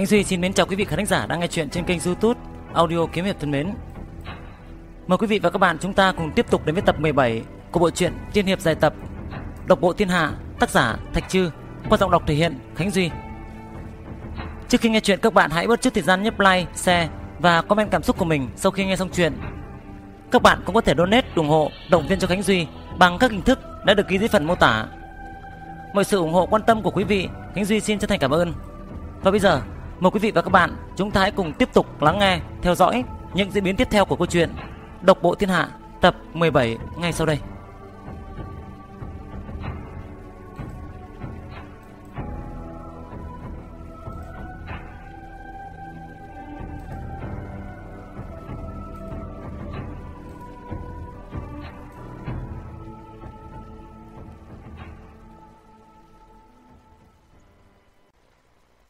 Khánh Duy xin mến chào quý vị khán giả đang nghe chuyện trên kênh YouTube Audio Kiếm Hiệp thân mến. Mời quý vị và các bạn chúng ta cùng tiếp tục đến với tập 17 của bộ truyện Tiên hiệp dài tập Độc bộ thiên hạ, tác giả Thạch Trư, qua giọng đọc thể hiện Khánh Duy. Trước khi nghe chuyện các bạn hãy bớt chút thời gian nhấp like, share và comment cảm xúc của mình sau khi nghe xong chuyện. Các bạn cũng có thể donate ủng hộ, động viên cho Khánh Duy bằng các hình thức đã được ghi dưới phần mô tả. Mọi sự ủng hộ quan tâm của quý vị, Khánh Duy xin chân thành cảm ơn. Và bây giờ, mời quý vị và các bạn chúng ta hãy cùng tiếp tục lắng nghe, theo dõi những diễn biến tiếp theo của câu chuyện Độc bộ thiên hạ tập 17 ngay sau đây.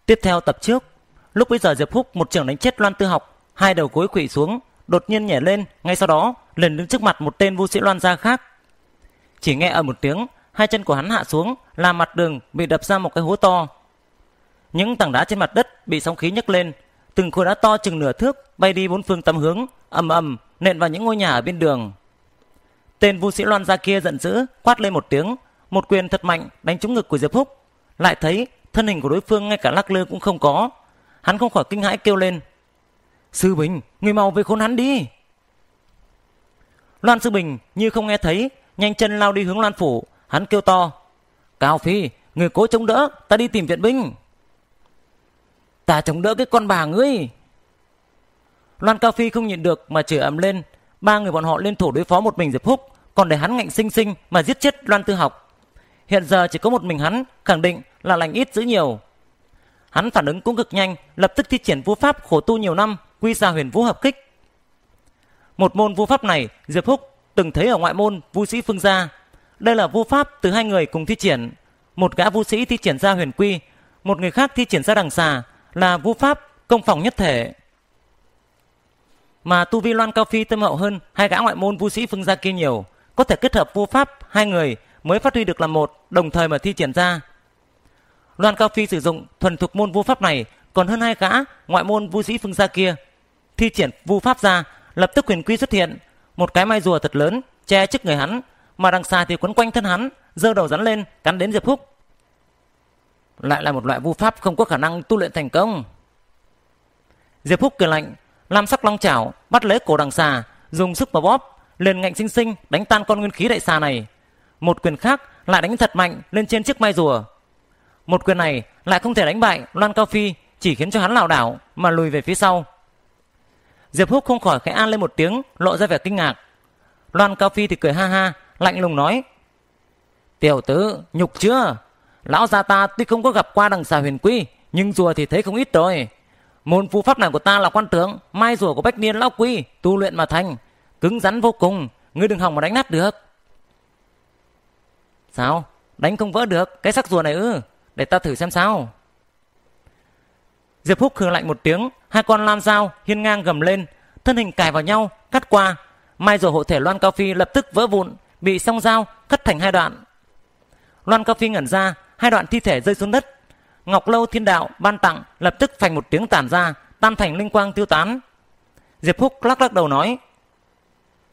Tiếp theo tập trước, lúc bây giờ Diệp Húc một trường đánh chết Loan Tư Học, hai đầu gối quỵ xuống, đột nhiên nhảy lên, ngay sau đó liền đứng trước mặt một tên vu sĩ Loan gia khác. Chỉ nghe ở một tiếng, hai chân của hắn hạ xuống, làm mặt đường bị đập ra một cái hố to. Những tảng đá trên mặt đất bị sóng khí nhấc lên, từng khối đá to chừng nửa thước bay đi bốn phương tám hướng, ầm ầm nện vào những ngôi nhà ở bên đường. Tên vu sĩ Loan gia kia giận dữ, quát lên một tiếng, một quyền thật mạnh đánh trúng ngực của Diệp Húc. Lại thấy thân hình của đối phương ngay cả lắc lư cũng không có. Hắn không khỏi kinh hãi kêu lên. Sư Bình, người mau về khốn hắn đi. Loan Sư Bình như không nghe thấy, nhanh chân lao đi hướng Loan Phủ. Hắn kêu to. Cao Phi, người cố chống đỡ, ta đi tìm viện binh. Ta chống đỡ cái con bà ngươi. Loan Cao Phi không nhịn được mà chửi ầm lên. Ba người bọn họ lên thủ đối phó một mình Diệp Húc, còn để hắn ngạnh sinh sinh mà giết chết Loan Tư Học. Hiện giờ chỉ có một mình hắn khẳng định là lành ít giữ nhiều. Hắn phản ứng cũng cực nhanh, lập tức thi triển vũ pháp khổ tu nhiều năm, quy ra huyền vũ hợp kích. Một môn vũ pháp này, Diệp Húc từng thấy ở ngoại môn vũ sĩ phương gia. Đây là vũ pháp từ hai người cùng thi triển. Một gã vũ sĩ thi triển ra huyền quy, một người khác thi triển ra đằng xà, là vũ pháp công phòng nhất thể. Mà tu vi loan cao phi tâm hậu hơn hai gã ngoại môn vũ sĩ phương gia kia nhiều, có thể kết hợp vũ pháp hai người mới phát huy được là một, đồng thời mà thi triển ra. Loan Cao Phi sử dụng thuần thục môn vu pháp này còn hơn hai gã ngoại môn vu sĩ phương gia kia. Thi triển vu pháp ra, lập tức quyền quy xuất hiện, một cái mai rùa thật lớn che trước người hắn, mà đằng xa thì quấn quanh thân hắn, giơ đầu rắn lên cắn đến Diệp Húc. Lại là một loại vu pháp không có khả năng tu luyện thành công. Diệp Húc cười lạnh, lam sắc long chảo bắt lấy cổ đằng xà, dùng sức mà bóp, liền ngạnh sinh sinh đánh tan con nguyên khí đại xà này. Một quyền khác lại đánh thật mạnh lên trên chiếc mai rùa. Một quyền này lại không thể đánh bại Loan Cao Phi, chỉ khiến cho hắn lảo đảo mà lùi về phía sau. Diệp Húc không khỏi khẽ an lên một tiếng, lộ ra vẻ kinh ngạc. Loan Cao Phi thì cười ha ha, lạnh lùng nói: "Tiểu tử, nhục chưa? Lão gia ta tuy không có gặp qua đằng xà huyền quy, nhưng rùa thì thấy không ít rồi. Môn phu pháp này của ta là quan tướng, mai rùa của Bách Niên lão quy, tu luyện mà thành, cứng rắn vô cùng, ngươi đừng hòng mà đánh nát được." Sao? Đánh không vỡ được cái sắc rùa này ư? Để ta thử xem sao. Diệp Húc hừ lạnh một tiếng, hai con lam dao hiên ngang gầm lên, thân hình cài vào nhau, cắt qua. Mai rồi hộ thể Loan Cao Phi lập tức vỡ vụn, bị song dao cắt thành hai đoạn. Loan Cao Phi ngẩn ra, hai đoạn thi thể rơi xuống đất. Ngọc Lâu Thiên Đạo ban tặng lập tức phành một tiếng tản ra, tan thành linh quang tiêu tán. Diệp Húc lắc lắc đầu nói: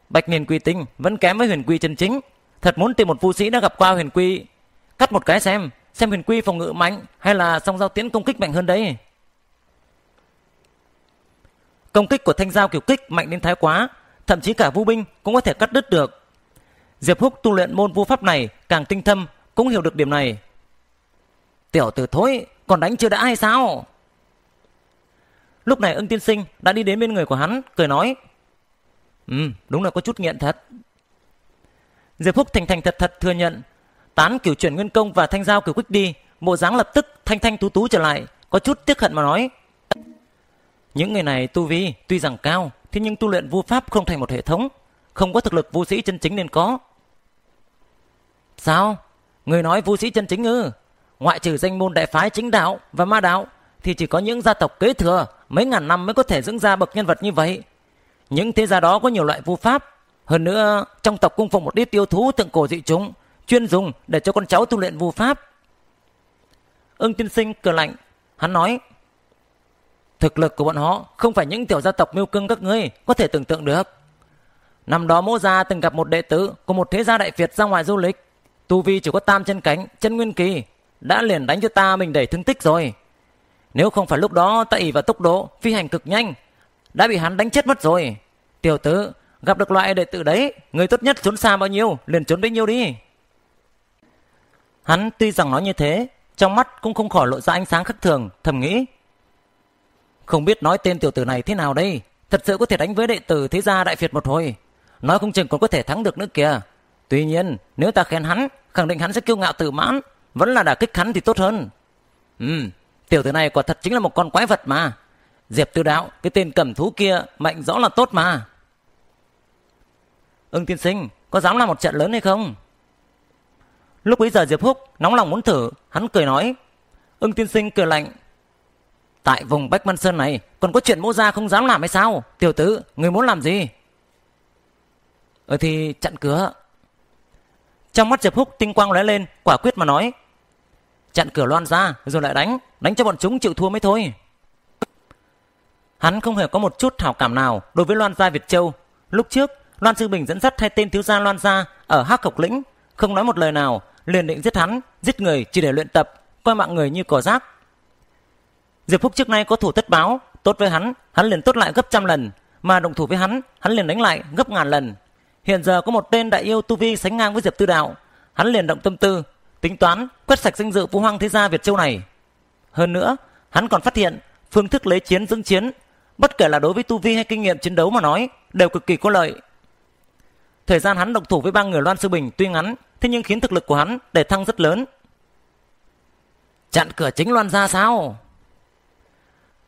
Bạch Miền Quy Tinh vẫn kém với Huyền Quy chân chính, Thật muốn tìm một phu sĩ đã gặp qua huyền quy Cắt một cái xem Xem huyền quy phòng ngự mạnh Hay là song giao tiễn công kích mạnh hơn đấy? Công kích của thanh giao kiểu kích mạnh đến thái quá Thậm chí cả vũ binh cũng có thể cắt đứt được. Diệp Húc tu luyện môn vũ pháp này Càng tinh thâm cũng hiểu được điểm này. Tiểu tử thối Còn đánh chưa đã hay sao? Lúc này ưng tiên sinh đã đi đến bên người của hắn Cười nói Ừ đúng là có chút nghiện thật. Diệp Phúc thành thành thật thật thừa nhận, tán kiểu chuyển nguyên công và thanh giao kiểu quích đi, bộ dáng lập tức thanh thanh tú tú trở lại, có chút tiếc hận mà nói. Những người này tu vi tuy rằng cao, thế nhưng tu luyện vu pháp không thành một hệ thống, không có thực lực vu sĩ chân chính nên có. Sao? Người nói vu sĩ chân chính ư? Ngoại trừ danh môn đại phái chính đạo và ma đạo thì chỉ có những gia tộc kế thừa mấy ngàn năm mới có thể dưỡng ra bậc nhân vật như vậy. Những thế gia đó có nhiều loại vu pháp hơn nữa, trong tộc cung phụng một ít tiêu thú thượng cổ dị chúng, chuyên dùng để cho con cháu tu luyện vô pháp. Ưng tiên sinh cười lạnh, hắn nói, Thực lực của bọn họ không phải những tiểu gia tộc miêu cưng các ngươi có thể tưởng tượng được. Năm đó mô gia từng gặp một đệ tử của một thế gia đại Việt ra ngoài du lịch. Tu vi chỉ có tam chân cánh, chân nguyên kỳ. Đã liền đánh cho ta mình đẩy thương tích rồi. Nếu không phải lúc đó ta ỉ vào tốc độ, phi hành cực nhanh. Đã bị hắn đánh chết mất rồi. Tiểu tử, gặp được loại đệ tử đấy, người tốt nhất trốn xa bao nhiêu, liền trốn bấy nhiêu đi. Hắn tuy rằng nói như thế, trong mắt cũng không khỏi lộ ra ánh sáng khắc thường, thầm nghĩ. Không biết nói tên tiểu tử này thế nào đây, thật sự có thể đánh với đệ tử thế gia đại phiệt một hồi. Nói không chừng còn có thể thắng được nữa kìa. Tuy nhiên, nếu ta khen hắn, khẳng định hắn sẽ kiêu ngạo tự mãn, vẫn là đả kích hắn thì tốt hơn. Ừ, tiểu tử này quả thật chính là một con quái vật mà. Diệp Tư Đạo, cái tên cầm thú kia mạnh rõ là tốt mà. Ưng tiên sinh, có dám làm một trận lớn hay không? Lúc bấy giờ Diệp Húc nóng lòng muốn thử, hắn cười nói. Ưng tiên sinh cười lạnh. Tại vùng Bách Mân Sơn này còn có chuyện mô gia không dám làm hay sao? Tiểu tử, người muốn làm gì? Ờ thì chặn cửa. Trong mắt Diệp Húc tinh quang lóe lên, quả quyết mà nói. Chặn cửa loan ra rồi lại đánh, đánh cho bọn chúng chịu thua mới thôi. Hắn không hề có một chút thảo cảm nào đối với Loan gia Việt Châu. Lúc trước, Loan Sư Bình dẫn dắt hai tên thiếu gia Loan gia ở Hắc Cộc Lĩnh, không nói một lời nào, liền định giết hắn, giết người chỉ để luyện tập, coi mạng người như cỏ rác. Diệp Phúc trước nay có thủ tất báo, tốt với hắn, hắn liền tốt lại gấp trăm lần, mà động thủ với hắn, hắn liền đánh lại gấp ngàn lần. Hiện giờ có một tên đại yêu tu vi sánh ngang với Diệp Tư Đạo, hắn liền động tâm tư, tính toán quét sạch danh dự Vũ Hoang thế gia Việt Châu này. Hơn nữa, hắn còn phát hiện phương thức lấy chiến dưỡng chiến, bất kể là đối với tu vi hay kinh nghiệm chiến đấu mà nói, đều cực kỳ có lợi. Thời gian hắn động thủ với ba người Loan Sư Bình tuy ngắn, thế nhưng khiến thực lực của hắn để thăng rất lớn. Chặn cửa chính Loan ra sao?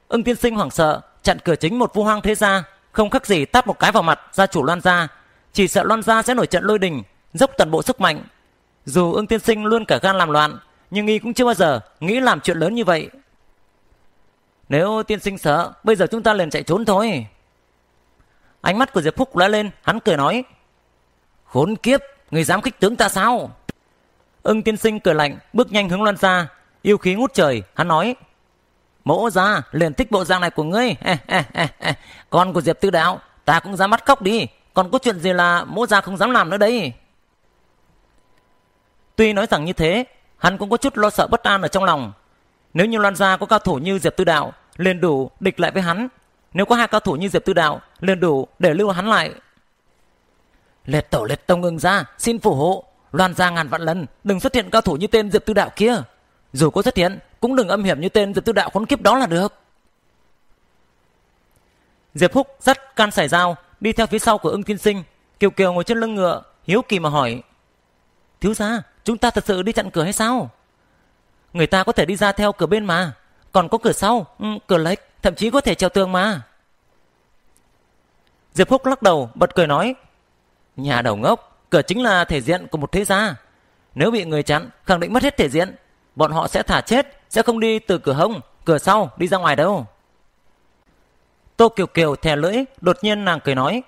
Ưng tiên sinh hoảng sợ, chặn cửa chính một vu hoang thế gia, không khác gì tát một cái vào mặt gia chủ Loan gia, chỉ sợ Loan gia sẽ nổi trận lôi đình, dốc toàn bộ sức mạnh. Dù Ưng tiên sinh luôn cả gan làm loạn, nhưng y cũng chưa bao giờ nghĩ làm chuyện lớn như vậy. Nếu tiên sinh sợ, bây giờ chúng ta liền chạy trốn thôi. Ánh mắt của Diệp Phúc lóe lên, hắn cười nói: "Khốn kiếp, người dám khích tướng ta sao?" Ưng tiên sinh cười lạnh, bước nhanh hướng Loan gia, yêu khí ngút trời, hắn nói: Mỗ ra liền thích bộ dạng này của ngươi. Con của Diệp Tư Đạo Ta cũng dám mắt khóc đi. Còn có chuyện gì là mỗ ra không dám làm nữa đấy Tuy nói rằng như thế Hắn cũng có chút lo sợ bất an ở trong lòng. Nếu như Loan gia có cao thủ như Diệp Tư Đạo liền đủ địch lại với hắn. Nếu có hai cao thủ như Diệp Tư Đạo liền đủ để lưu hắn lại. Liệt tổ liệt tông ưng ra Xin phù hộ Loan ra ngàn vạn lần Đừng xuất hiện cao thủ như tên Diệp Tư Đạo kia Dù có xuất hiện cũng đừng âm hiểm như tên Diệp Tư Đạo khốn kiếp đó là được. Diệp Húc dắt can sải dao đi theo phía sau của ưng thiên sinh. Kiều Kiều ngồi trên lưng ngựa, hiếu kỳ mà hỏi. Thiếu gia, chúng ta thật sự đi chặn cửa hay sao? Người ta có thể đi ra theo cửa bên mà. Còn có cửa sau, ừ, cửa lệch, thậm chí có thể trèo tường mà. Diệp Húc lắc đầu, bật cười nói. Nhà đầu ngốc, cửa chính là thể diện của một thế gia. Nếu bị người chặn, khẳng định mất hết thể diện. Bọn họ sẽ thả chết sẽ không đi từ cửa hông, cửa sau đi ra ngoài đâu. Tô Kiều Kiều thè lưỡi, đột nhiên nàng cười nói.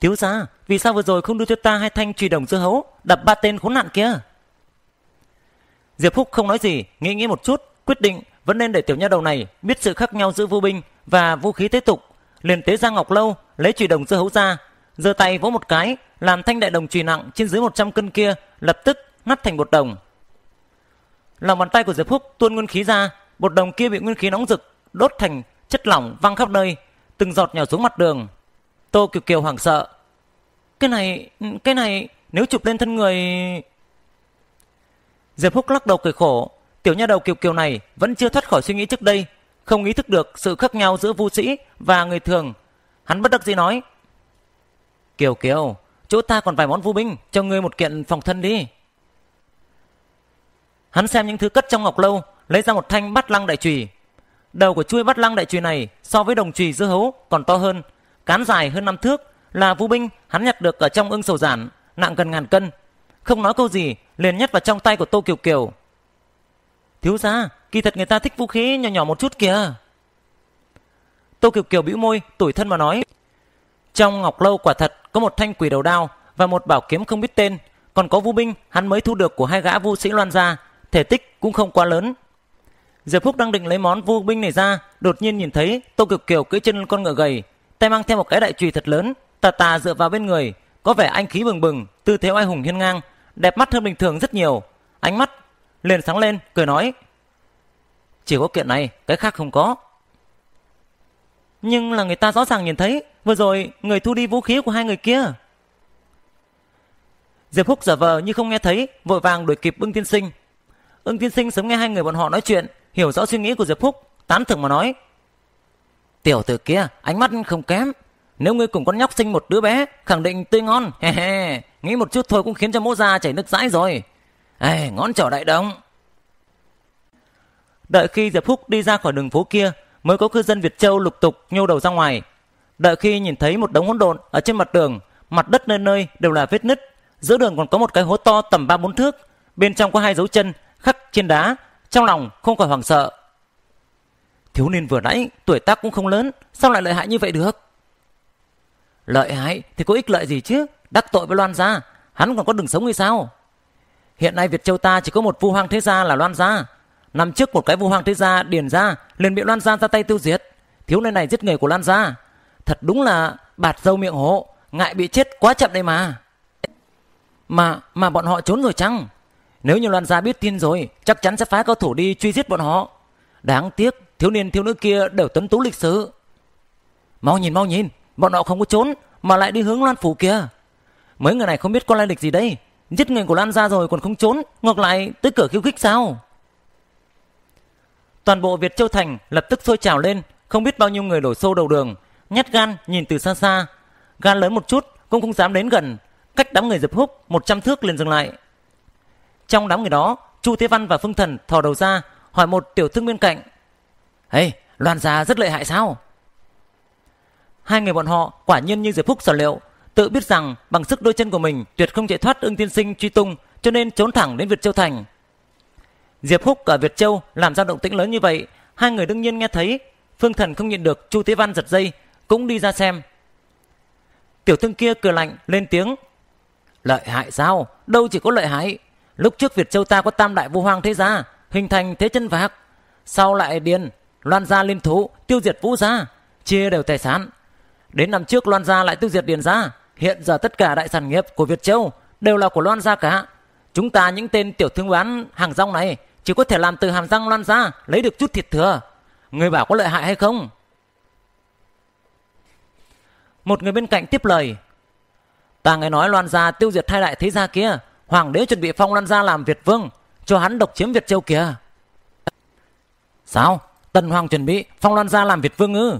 Thiếu gia, vì sao vừa rồi không đưa cho ta hai thanh truy đồng dưa hấu, đập ba tên khốn nạn kia? Diệp Phúc không nói gì, nghĩ nghĩ một chút, quyết định vẫn nên để tiểu nha đầu này biết sự khác nhau giữa vũ binh và vũ khí thế tục. liền tế ra ngọc lâu, lấy truy đồng dưa hấu ra, giơ tay vỗ một cái, làm thanh đại đồng truy nặng trên dưới 100 cân kia lập tức ngắt thành bột đồng. Lòng bàn tay của Diệp Phúc tuôn nguyên khí ra, bột đồng kia bị nguyên khí nóng rực đốt thành chất lỏng văng khắp nơi, từng giọt nhỏ xuống mặt đường. Tô Kiều Kiều hoảng sợ. Cái này, cái này nếu chụp lên thân người... Diệp Phúc lắc đầu cười khổ, tiểu nha đầu Kiều Kiều này vẫn chưa thoát khỏi suy nghĩ trước đây, không ý thức được sự khác nhau giữa vũ sĩ và người thường. Hắn bất đắc dĩ nói: "Kiều Kiều, chỗ ta còn vài món vũ binh, cho ngươi một kiện phòng thân đi." Hắn xem những thứ cất trong ngọc lâu, lấy ra một thanh bắt lăng đại chùy. Đầu của chuôi bắt lăng đại chùy này so với đồng chùy dưa hấu còn to hơn, cán dài hơn năm thước, là vũ binh hắn nhặt được ở trong ưng sầu giản, nặng gần ngàn cân. Không nói câu gì, liền nhét vào trong tay của Tô Kiều Kiều. Thiếu gia, kỳ thật người ta thích vũ khí nhỏ nhỏ một chút kìa. Tô Kiều Kiều bĩu môi, tủi thân mà nói. Trong ngọc lâu quả thật có một thanh quỷ đầu đao và một bảo kiếm không biết tên, còn có vũ binh hắn mới thu được của hai gã vũ sĩ loan gia, thể tích cũng không quá lớn. Diệp Phúc đang định lấy món vũ binh này ra, đột nhiên nhìn thấy Tô Cực Kiều cưỡi chân con ngựa gầy, tay mang theo một cái đại chùy thật lớn, tà tà dựa vào bên người, có vẻ anh khí bừng bừng, tư thế oai hùng hiên ngang, đẹp mắt hơn bình thường rất nhiều. Ánh mắt liền sáng lên, cười nói: "Chỉ có kiện này, cái khác không có." Nhưng là người ta rõ ràng nhìn thấy, vừa rồi người thu đi vũ khí của hai người kia. Diệp Phúc giả vờ như không nghe thấy, vội vàng đuổi kịp Ưng Tiên Sinh. Ưng Tiên Sinh sớm nghe hai người bọn họ nói chuyện, hiểu rõ suy nghĩ của Diệp Phúc, tán thưởng mà nói: "Tiểu tử kia, ánh mắt không kém, nếu ngươi cùng con nhóc sinh một đứa bé, khẳng định tươi ngon. He he, nghĩ một chút thôi cũng khiến cho mỗ già chảy nước dãi rồi. Ê, ngón trỏ đại động Đợi khi Diệp Phúc đi ra khỏi đường phố kia, mới có cư dân Việt Châu lục tục nhô đầu ra ngoài. Đợi khi nhìn thấy một đống hỗn độn ở trên mặt đường, mặt đất nơi nơi đều là vết nứt, giữa đường còn có một cái hố to tầm ba bốn thước, bên trong có hai dấu chân khắc trên đá, trong lòng không khỏi hoảng sợ. Thiếu niên vừa nãy tuổi tác cũng không lớn, sao lại lợi hại như vậy được? Lợi hại thì có ích lợi gì chứ? Đắc tội với Loan gia, hắn còn có đường sống hay sao? Hiện nay Việt Châu ta chỉ có một vu hoang thế gia là Loan gia. Năm trước một cái vu hoang thế gia điền ra liền bị Loan gia ra tay tiêu diệt. Thiếu niên này giết người của Loan gia. Thật đúng là bạt dâu miệng hổ, ngại bị chết quá chậm đây mà. Mà mà bọn họ trốn rồi chăng? Nếu như Loan gia biết tin rồi, chắc chắn sẽ phái cao thủ đi truy giết bọn họ. Đáng tiếc, thiếu niên thiếu nữ kia đều tuấn tú lịch sử Mau nhìn mau nhìn, bọn họ không có trốn mà lại đi hướng Loan phủ kia. Mấy người này không biết có lai lịch gì đây, giết người của Lan gia rồi còn không trốn, ngược lại tới cửa khiêu khích sao? Toàn bộ Việt Châu Thành lập tức sôi trào lên, không biết bao nhiêu người đổ xô đầu đường, nhát gan nhìn từ xa xa, gan lớn một chút cũng không dám đến gần, cách đám người dập húc một trăm thước liền dừng lại. Trong đám người đó, Chu Thế Văn và Phương Thần thò đầu ra, hỏi một tiểu thương bên cạnh. Hey, Loan già rất lợi hại sao? Hai người bọn họ quả nhiên như Diệp Phúc sở liệu, tự biết rằng bằng sức đôi chân của mình tuyệt không chạy thoát ưng tiên sinh truy tung, cho nên trốn thẳng đến Việt Châu Thành. Diệp Húc ở Việt Châu làm ra động tĩnh lớn như vậy, hai người đương nhiên nghe thấy. Phương Thần không nhịn được, Chu Thế Văn giật dây, cũng đi ra xem. Tiểu thương kia cười lạnh lên tiếng. Lợi hại sao? Đâu chỉ có lợi hại. Lúc trước Việt Châu ta có tam đại vô hoang thế gia, hình thành thế chân vạc. Sau lại điền, loan gia liên thủ, tiêu diệt vũ gia, chia đều tài sản. Đến năm trước loan gia lại tiêu diệt điền gia. Hiện giờ tất cả đại sản nghiệp của Việt Châu đều là của loan gia cả. Chúng ta những tên tiểu thương bán hàng rong này chỉ có thể làm từ hàm răng loan ra lấy được chút thịt thừa. Người bảo có lợi hại hay không? Một người bên cạnh tiếp lời. Ta nghe nói loan gia tiêu diệt hai đại thế gia kia. Hoàng đế chuẩn bị phong loan gia làm Việt vương. Cho hắn độc chiếm Việt châu kìa. Sao? Tần Hoàng chuẩn bị phong loan gia làm Việt vương ư?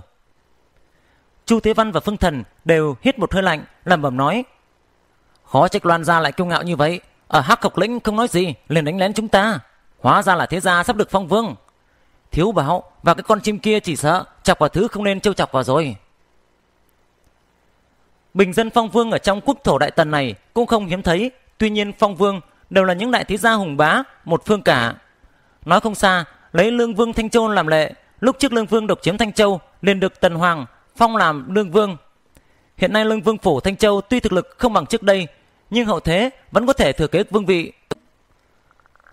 Chu Thế Văn và Phương Thần đều hít một hơi lạnh, lẩm bẩm nói: Khó trách Loan gia lại kiêu ngạo như vậy, ở Hắc cộc lĩnh không nói gì, liền đánh lén chúng ta. Hóa ra là thế gia sắp được phong vương. Thiếu bảo và cái con chim kia chỉ sợ chọc vào thứ không nên trêu chọc vào rồi. Bình dân phong vương ở trong quốc thổ đại tần này cũng không hiếm thấy. Tuy nhiên phong vương đều là những đại thế gia hùng bá, một phương cả. Nói không xa, lấy lương vương Thanh Châu làm lệ. Lúc trước lương vương độc chiếm Thanh Châu, liền được tần hoàng phong làm lương vương. Hiện nay lương vương phủ Thanh Châu tuy thực lực không bằng trước đây, nhưng hậu thế vẫn có thể thừa kế vương vị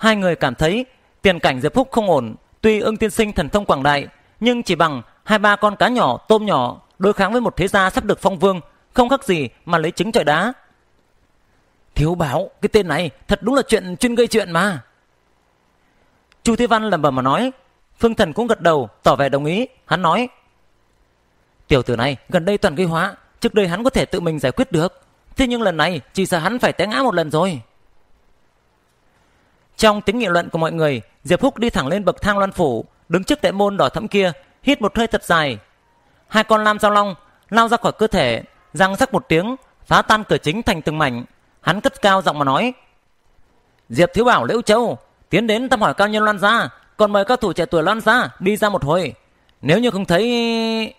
Hai người cảm thấy tiền cảnh Diệp Phúc không ổn, tuy ưng tiên sinh thần thông quảng đại, nhưng chỉ bằng hai ba con cá nhỏ, tôm nhỏ đối kháng với một thế gia sắp được phong vương, không khác gì mà lấy trứng trời đá. Thiếu báo cái tên này thật đúng là chuyện chuyên gây chuyện mà. Chu Thế Văn lẩm bẩm mà nói, Phương Thần cũng gật đầu, tỏ vẻ đồng ý. Hắn nói, tiểu tử này gần đây toàn gây hóa, trước đây hắn có thể tự mình giải quyết được. Thế nhưng lần này chỉ sợ hắn phải té ngã một lần rồi. Trong tiếng nghị luận của mọi người, Diệp Húc đi thẳng lên bậc thang loan phủ, đứng trước đại môn đỏ thẫm kia, hít một hơi thật dài. Hai con lam giao long lao ra khỏi cơ thể, răng sắc một tiếng, phá tan cửa chính thành từng mảnh. Hắn cất cao giọng mà nói: "Diệp thiếu bảo Liễu Châu, tiến đến thăm hỏi cao nhân Loan gia, còn mời các thủ trẻ tuổi Loan gia đi ra một hồi. Nếu như không thấy..."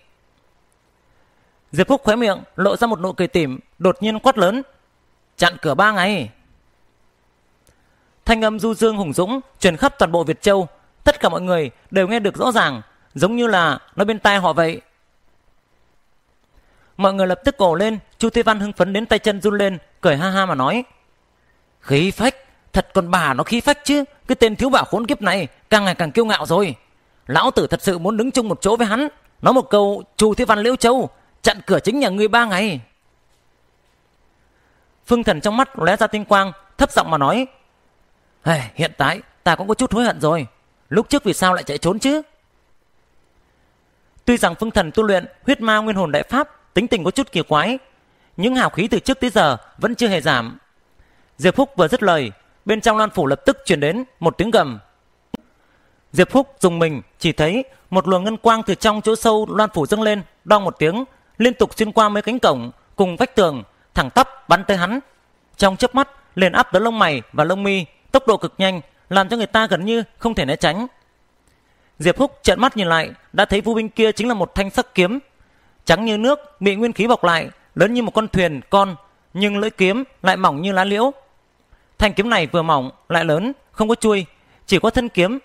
Diệp Húc khóe miệng lộ ra một nụ cười tỉm, đột nhiên quát lớn: "Chặn cửa ba ngày!" Thanh âm du dương hùng dũng truyền khắp toàn bộ Việt Châu, tất cả mọi người đều nghe được rõ ràng, giống như là nói bên tai họ vậy. Mọi người lập tức cổ lên, Chu Thế Văn hưng phấn đến tay chân run lên, cười ha ha mà nói: "Khí phách, thật còn bà nó khí phách chứ, cái tên thiếu bảo khốn kiếp này càng ngày càng kiêu ngạo rồi, Lão tử thật sự muốn đứng chung một chỗ với hắn. Nói một câu Chu Thế Văn Liễu Châu chặn cửa chính nhà ngươi ba ngày. Phương Thần trong mắt lóe ra tinh quang, thấp giọng mà nói: hey, "Hiện tại ta cũng có chút hối hận rồi. Lúc trước vì sao lại chạy trốn chứ?" Tuy rằng Phương Thần tu luyện huyết ma nguyên hồn đại pháp, tính tình có chút kỳ quái, nhưng hào khí từ trước tới giờ vẫn chưa hề giảm. Diệp Phúc vừa dứt lời, bên trong Loan phủ lập tức truyền đến một tiếng gầm. Diệp Phúc dùng mình chỉ thấy một luồng ngân quang từ trong chỗ sâu Loan phủ dâng lên, đong một tiếng, liên tục xuyên qua mấy cánh cổng cùng vách tường, thẳng tắp bắn tới hắn. Trong chớp mắt liền áp tới lông mày và lông mi, tốc độ cực nhanh, làm cho người ta gần như không thể né tránh. Diệp Húc trợn mắt nhìn lại, đã thấy vũ binh kia chính là một thanh sắc kiếm, trắng như nước, bị nguyên khí bọc lại, lớn như một con thuyền con, nhưng lưỡi kiếm lại mỏng như lá liễu. Thanh kiếm này vừa mỏng lại lớn, không có chuôi, chỉ có thân kiếm,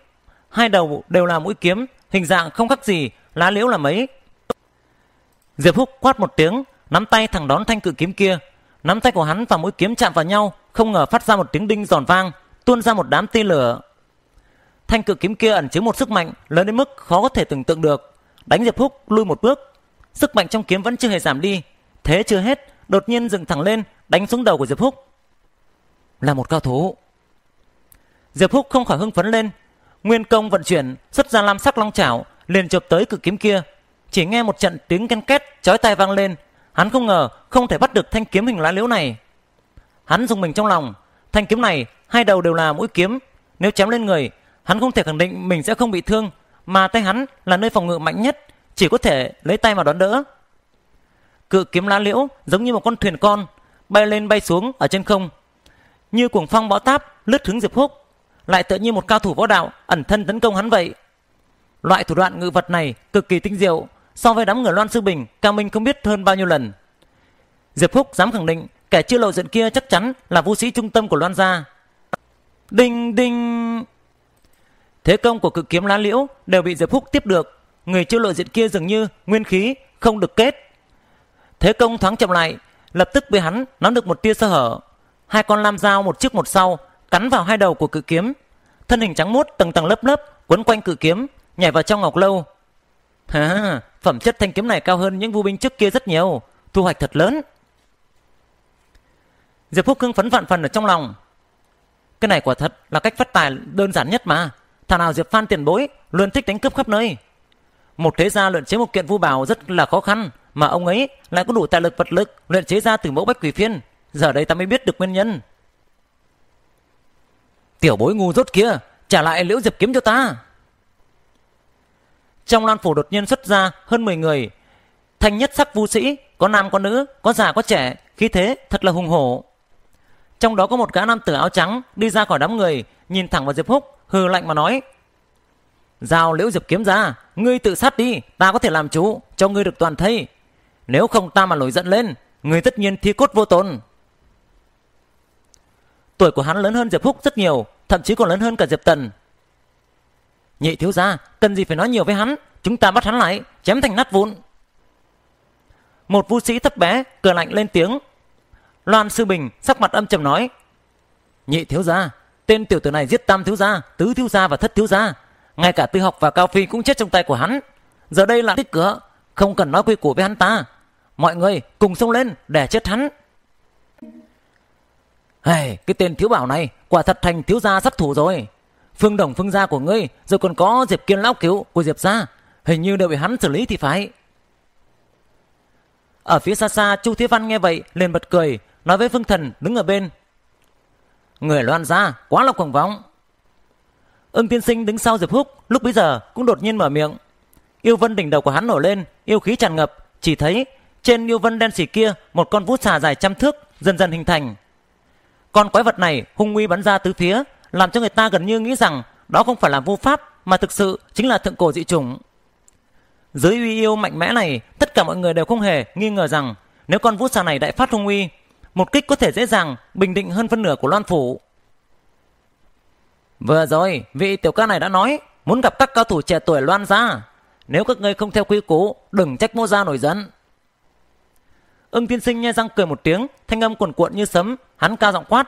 hai đầu đều là mũi kiếm, hình dạng không khác gì lá liễu là mấy. Diệp Húc quát một tiếng, nắm tay thẳng đón thanh cự kiếm kia. Nắm tay của hắn và mũi kiếm chạm vào nhau, không ngờ phát ra một tiếng đinh giòn vang, tuôn ra một đám tia lửa. Thanh cự kiếm kia ẩn chứa một sức mạnh lớn đến mức khó có thể tưởng tượng được. Đánh Diệp Húc lui một bước, sức mạnh trong kiếm vẫn chưa hề giảm đi. Thế chưa hết, đột nhiên dựng thẳng lên, đánh xuống đầu của Diệp Húc. Là một cao thủ. Diệp Húc không khỏi hưng phấn lên, nguyên công vận chuyển, xuất ra lam sắc long chảo, liền chụp tới cự kiếm kia. Chỉ nghe một trận tiếng ken két chói tai vang lên, hắn không ngờ không thể bắt được thanh kiếm hình lá liễu này. Hắn dùng mình trong lòng, thanh kiếm này hai đầu đều là mũi kiếm, nếu chém lên người, hắn không thể khẳng định mình sẽ không bị thương, mà tay hắn là nơi phòng ngự mạnh nhất, chỉ có thể lấy tay mà đón đỡ. Cự kiếm lá liễu giống như một con thuyền con, bay lên bay xuống ở trên không, như cuồng phong bão táp lướt hướng Diệp Húc, lại tựa như một cao thủ võ đạo ẩn thân tấn công hắn vậy. Loại thủ đoạn ngự vật này cực kỳ tinh diệu, so với đám người Loan Sư Bình, Cao Minh không biết hơn bao nhiêu lần. Diệp Húc dám khẳng định kẻ chưa lộ diện kia chắc chắn là vũ sĩ trung tâm của Loan gia. Đinh đinh. Thế công của cự kiếm lá liễu đều bị Diệp Húc tiếp được, người chưa lộ diện kia dường như nguyên khí không được kết. Thế công thoáng chậm lại, lập tức bị hắn nắm được một tia sơ hở. Hai con lam dao một trước một sau cắn vào hai đầu của cự kiếm. Thân hình trắng muốt tầng tầng lớp lớp quấn quanh cự kiếm, nhảy vào trong ngọc lâu. Ha, phẩm chất thanh kiếm này cao hơn những vũ binh trước kia rất nhiều, thu hoạch thật lớn. Diệp Phúc Hưng phấn vạn phần ở trong lòng. Cái này quả thật là cách phát tài đơn giản nhất mà. thằng nào Diệp Phan tiền bối luôn thích đánh cướp khắp nơi. Một thế gia luyện chế một kiện vu bảo rất là khó khăn, mà ông ấy lại có đủ tài lực vật lực luyện chế ra từ mẫu bách quỷ phiên. Giờ đây ta mới biết được nguyên nhân. Tiểu bối ngu rốt kia, trả lại liễu diệp kiếm cho ta. Trong lan phủ đột nhiên xuất ra hơn 10 người. Thanh nhất sắc vu sĩ, có nam có nữ, có già có trẻ, khí thế thật là hùng hổ. Trong đó có một gã nam tử áo trắng đi ra khỏi đám người, nhìn thẳng vào Diệp Húc, hừ lạnh mà nói. Giao liễu Diệp kiếm ra, ngươi tự sát đi, ta có thể làm chủ, cho ngươi được toàn thây. Nếu không ta mà nổi giận lên, ngươi tất nhiên thi cốt vô tồn. Tuổi của hắn lớn hơn Diệp Húc rất nhiều, thậm chí còn lớn hơn cả Diệp Tần. Nhị thiếu gia, cần gì phải nói nhiều với hắn, chúng ta bắt hắn lại, chém thành nát vụn. Một vũ sĩ thấp bé cười lạnh lên tiếng. Loan Sư Bình sắc mặt âm trầm nói: "Nhị thiếu gia, tên tiểu tử này giết tam thiếu gia, tứ thiếu gia và thất thiếu gia, ngay cả Tư Học và Cao Phi cũng chết trong tay của hắn. Giờ đây là tích cửa, không cần nói quy củ với hắn ta. Mọi người cùng xông lên để chết hắn." Hey, cái tên thiếu bảo này quả thật thành thiếu gia sát thủ rồi. Phương đồng phương gia của ngươi rồi còn có Diệp Kiên lão cứu của Diệp gia, hình như đều bị hắn xử lý thì phải. Ở phía xa xa Chu Thế Văn nghe vậy liền bật cười, nói với Phương Thần đứng ở bên. Người loan ra quá là cuồng vọng. Ưng tiên sinh đứng sau Diệp Húc lúc bấy giờ cũng đột nhiên mở miệng. Yêu vân đỉnh đầu của hắn nổi lên, yêu khí tràn ngập, chỉ thấy trên yêu vân đen xỉ kia một con vút xà dài trăm thước dần dần hình thành con quái vật này hung uy bắn ra tứ phía, làm cho người ta gần như nghĩ rằng đó không phải là vô pháp mà thực sự chính là thượng cổ dị chủng. Dưới uy yêu mạnh mẽ này, tất cả mọi người đều không hề nghi ngờ rằng nếu con vũ xà này đại phát hung uy, một kích có thể dễ dàng bình định hơn phân nửa của Loan phủ. Vừa rồi, vị tiểu ca này đã nói muốn gặp các cao thủ trẻ tuổi Loan gia. Nếu các ngươi không theo quy cũ, đừng trách mô gia nổi giận. Ưng tiên sinh nghe răng cười một tiếng, thanh âm cuồn cuộn như sấm, hắn ca giọng quát.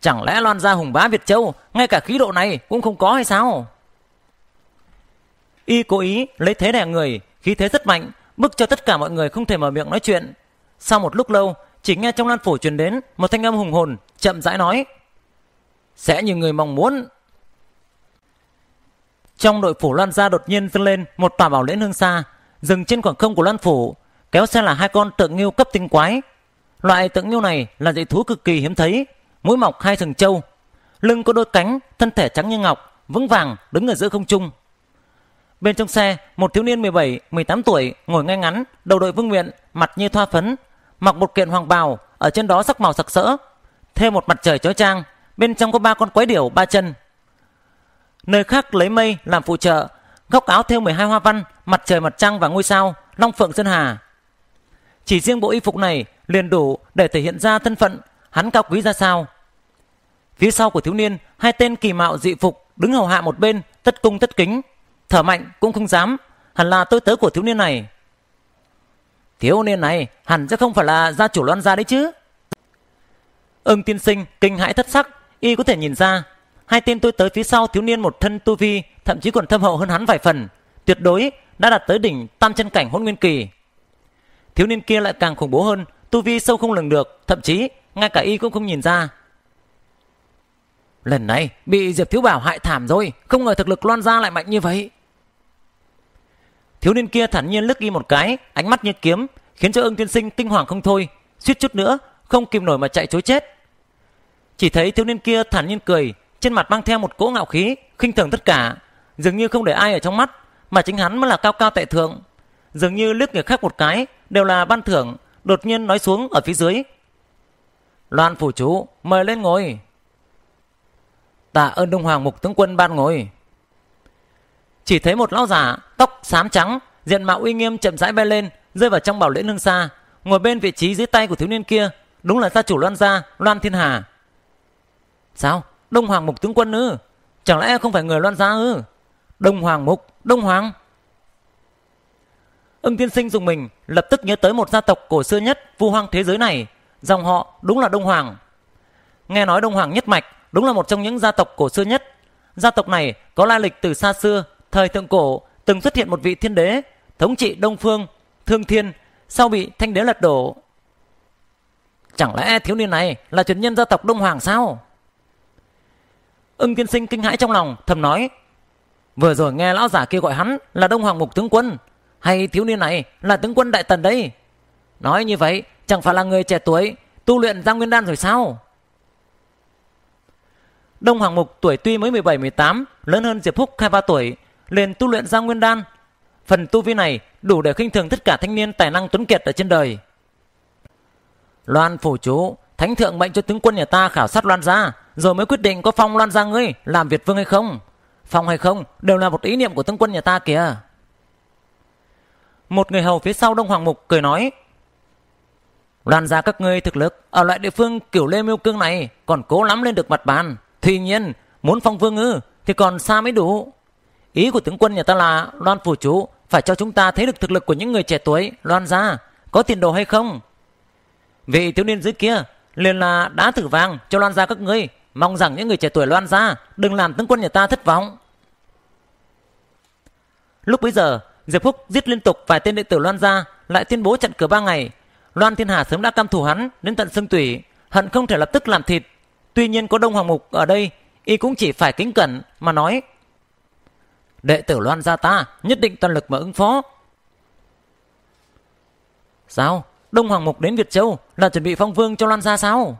Chẳng lẽ loan gia hùng bá Việt Châu, ngay cả khí độ này cũng không có hay sao? y cố ý lấy thế đè người, khí thế rất mạnh, bức cho tất cả mọi người không thể mở miệng nói chuyện. Sau một lúc lâu, chỉ nghe trong lan phủ truyền đến một thanh âm hùng hồn, chậm rãi nói: "Sẽ như người mong muốn." Trong đội phủ Loan gia đột nhiên dâng lên một tòa bảo liễn hương xa, dừng trên khoảng không của Loan phủ, kéo xe là hai con tượng nghiêu cấp tinh quái. Loại tượng nghiêu này là dị thú cực kỳ hiếm thấy, mũi mọc hai sừng trâu, lưng có đôi cánh, thân thể trắng như ngọc, vững vàng đứng ở giữa không trung. Bên trong xe, một thiếu niên 17, 18 tuổi ngồi ngay ngắn, đầu đội vương miện, mặt như thoa phấn, mặc một kiện hoàng bào, ở trên đó sắc màu sặc sỡ, thêm một mặt trời chói chang, bên trong có ba con quái điểu ba chân. Nơi khác lấy mây làm phụ trợ, góc áo thêu 12 hoa văn, mặt trời mặt trăng và ngôi sao, long phượng sơn hà. Chỉ riêng bộ y phục này liền đủ để thể hiện ra thân phận hắn cao quý ra sao. Phía sau của thiếu niên, hai tên kỳ mạo dị phục đứng hầu hạ một bên, tất cung tất kính, thở mạnh cũng không dám, hẳn là tôi tớ của thiếu niên này. Thiếu niên này hẳn sẽ không phải là gia chủ loan gia đấy chứ. Ưng tiên sinh kinh hãi thất sắc, y có thể nhìn ra hai tên tôi tới phía sau thiếu niên một thân tu vi, thậm chí còn thâm hậu hơn hắn vài phần, tuyệt đối đã đạt tới đỉnh tam chân cảnh hôn nguyên kỳ. Thiếu niên kia lại càng khủng bố hơn, tu vi sâu không lường được, thậm chí ngay cả y cũng không nhìn ra. Lần này bị Diệp Thiếu Bảo hại thảm rồi, không ngờ thực lực loan ra lại mạnh như vậy. Thiếu niên kia thản nhiên lướt đi một cái, ánh mắt như kiếm, khiến cho ưng tiên sinh kinh hoàng không thôi, suýt chút nữa không kìm nổi mà chạy chối chết. Chỉ thấy thiếu niên kia thản nhiên cười, trên mặt mang theo một cỗ ngạo khí, khinh thường tất cả, dường như không để ai ở trong mắt, mà chính hắn mới là cao cao tại thượng. Dường như liếc người khác một cái đều là ban thưởng, đột nhiên nói xuống ở phía dưới. Loan phủ chủ, mời lên ngồi. Tạ ơn Đông Hoàng Mục tướng quân ban ngồi. Chỉ thấy một lão giả, tóc xám trắng, diện mạo uy nghiêm chậm rãi bay lên, rơi vào trong bảo lễ hương xa, ngồi bên vị trí dưới tay của thiếu niên kia, đúng là gia chủ Loan gia, Loan Thiên Hà. Sao? Đông Hoàng Mục tướng quân ư? Chẳng lẽ không phải người Loan gia ư? Đông Hoàng Mục, Đông Hoàng. Ưng tiên sinh dùng mình lập tức nhớ tới một gia tộc cổ xưa nhất vu hoang thế giới này, dòng họ đúng là Đông Hoàng. Nghe nói Đông Hoàng nhất mạch đúng là một trong những gia tộc cổ xưa nhất. Gia tộc này có lai lịch từ xa xưa, thời thượng cổ từng xuất hiện một vị thiên đế thống trị Đông Phương, Thương Thiên, sau bị Thanh đế lật đổ. Chẳng lẽ thiếu niên này là truyền nhân gia tộc Đông Hoàng sao? Ưng tiên sinh kinh hãi trong lòng, thầm nói: Vừa rồi nghe lão giả kia gọi hắn là Đông Hoàng Mục tướng quân, hay thiếu niên này là tướng quân đại tần đây? Nói như vậy, chẳng phải là người trẻ tuổi tu luyện ra nguyên đan rồi sao? Đông Hoàng Mục tuổi tuy mới 17-18, lớn hơn Diệp phúc 2-3 tuổi, liền tu luyện ra nguyên đan. Phần tu vi này đủ để khinh thường tất cả thanh niên tài năng tuấn kiệt ở trên đời. Loan phủ chú, thánh thượng mệnh cho tướng quân nhà ta khảo sát Loan gia, rồi mới quyết định có phong Loan gia ngươi làm Việt vương hay không. Phong hay không đều là một ý niệm của tướng quân nhà ta kìa. Một người hầu phía sau Đông Hoàng Mục cười nói Loan gia các ngươi thực lực ở loại địa phương kiểu Lê Miêu Cương này còn cố lắm lên được mặt bàn. Tuy nhiên, muốn phong vương ư thì còn xa mới đủ. Ý của tướng quân nhà ta là Loan phủ chủ phải cho chúng ta thấy được thực lực của những người trẻ tuổi Loan gia có tiền đồ hay không. Vị thiếu niên dưới kia liền là đã thử vàng cho Loan gia các ngươi, mong rằng những người trẻ tuổi Loan gia đừng làm tướng quân nhà ta thất vọng. Lúc bấy giờ, Diệp Phúc giết liên tục vài tên đệ tử Loan gia, lại tuyên bố chặn cửa ba ngày. Loan Thiên Hà sớm đã cam thủ hắn đến tận xương tủy, hận không thể lập tức làm thịt. Tuy nhiên có Đông Hoàng Mục ở đây, y cũng chỉ phải kính cẩn mà nói: "Đệ tử Loan gia ta nhất định toàn lực mà ứng phó." Sao? Đông Hoàng Mục đến Việt Châu là chuẩn bị phong vương cho Loan gia sao?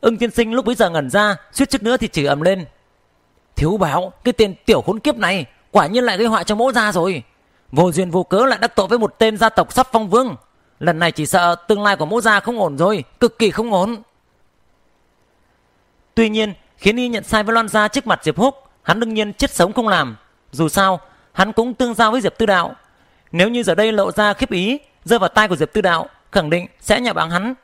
Ưng tiên sinh lúc bấy giờ ngẩn ra, suýt chút nữa thì chửi ầm lên. Thiếu báo cái tên tiểu khốn kiếp này quả nhiên lại gây họa cho mỗ gia rồi. Vô duyên vô cớ lại đắc tội với một tên gia tộc sắp phong vương. Lần này chỉ sợ tương lai của mỗ gia không ổn rồi, cực kỳ không ổn. Tuy nhiên, khiến y nhận sai với Loan gia trước mặt Diệp Húc, hắn đương nhiên chết sống không làm. Dù sao, hắn cũng tương giao với Diệp Tư Đạo. Nếu như giờ đây lộ ra khiếp ý, rơi vào tay của Diệp Tư Đạo, khẳng định sẽ nhà báng hắn.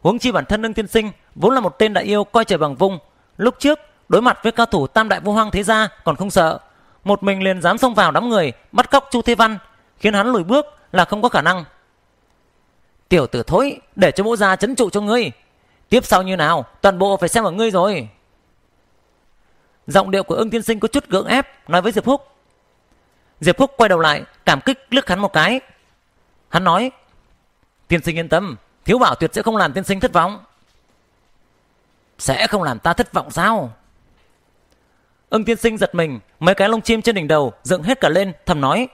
Huống chi bản thân Đương Tiên Sinh vốn là một tên đại yêu coi trời bằng vung, lúc trước đối mặt với cao thủ Tam Đại Vô Hoang thế gia còn không sợ, một mình liền dám xông vào đám người bắt cóc Chu Thế Văn, khiến hắn lùi bước là không có khả năng. Tiểu tử thối, để cho bố gia chấn trụ cho ngươi. Tiếp sau như nào, toàn bộ phải xem ở ngươi rồi. Giọng điệu của ưng tiên sinh có chút gượng ép, nói với Diệp Húc. Diệp Phúc quay đầu lại, cảm kích lướt hắn một cái. Hắn nói, tiên sinh yên tâm, thiếu bảo tuyệt sẽ không làm tiên sinh thất vọng. Sẽ không làm ta thất vọng sao? Ưng tiên sinh giật mình, mấy cái lông chim trên đỉnh đầu dựng hết cả lên, thầm nói.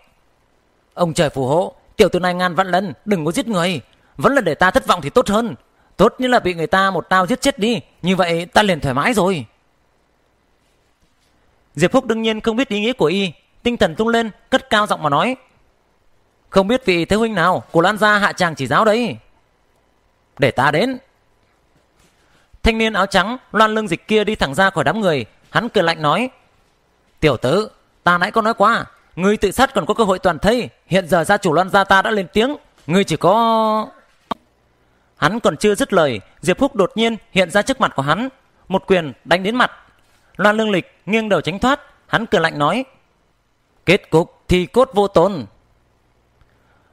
Ông trời phù hộ, tiểu tử này ngàn vạn lần, đừng có giết người. Vẫn là để ta thất vọng thì tốt hơn. Tốt như là bị người ta một tao giết chết đi, như vậy ta liền thoải mái rồi. Diệp Phúc đương nhiên không biết ý nghĩa của y, tinh thần tung lên, cất cao giọng mà nói. Không biết vị thế huynh nào của Lan gia hạ tràng chỉ giáo đấy. Để ta đến. Thanh niên áo trắng loan lưng dịch kia đi thẳng ra khỏi đám người, hắn cười lạnh nói. Tiểu tử, ta nãy có nói qua, ngươi tự sát còn có cơ hội toàn thây, hiện giờ gia chủ Loan gia ta đã lên tiếng, ngươi chỉ có... Hắn còn chưa dứt lời, Diệp Phúc đột nhiên hiện ra trước mặt của hắn, một quyền đánh đến mặt. Loan lương lịch nghiêng đầu tránh thoát, hắn cười lạnh nói. Kết cục thì cốt vô tồn.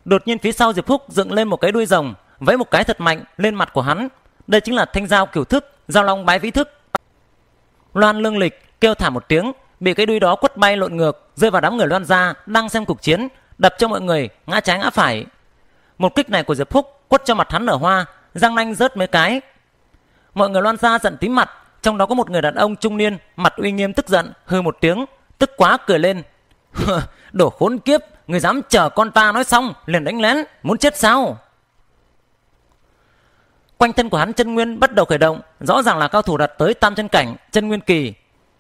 Đột nhiên phía sau Diệp Phúc dựng lên một cái đuôi rồng, vẫy một cái thật mạnh lên mặt của hắn. Đây chính là thanh dao kiểu thức, dao long bái vĩ thức. Loan lương lịch kêu thả một tiếng, bị cái đuôi đó quất bay lộn ngược, rơi vào đám người Loan gia đang xem cuộc chiến, đập cho mọi người ngã trái ngã phải. Một kích này của Diệp Phúc quất cho mặt hắn nở hoa, răng nanh rớt mấy cái. Mọi người Loan gia giận tím mặt, trong đó có một người đàn ông trung niên, mặt uy nghiêm tức giận, hừ một tiếng, tức quá cười lên. Đổ khốn kiếp, người dám chờ con ta nói xong liền đánh lén, muốn chết sao? Quanh thân của hắn chân nguyên bắt đầu khởi động, rõ ràng là cao thủ đạt tới tam chân cảnh, chân nguyên kỳ.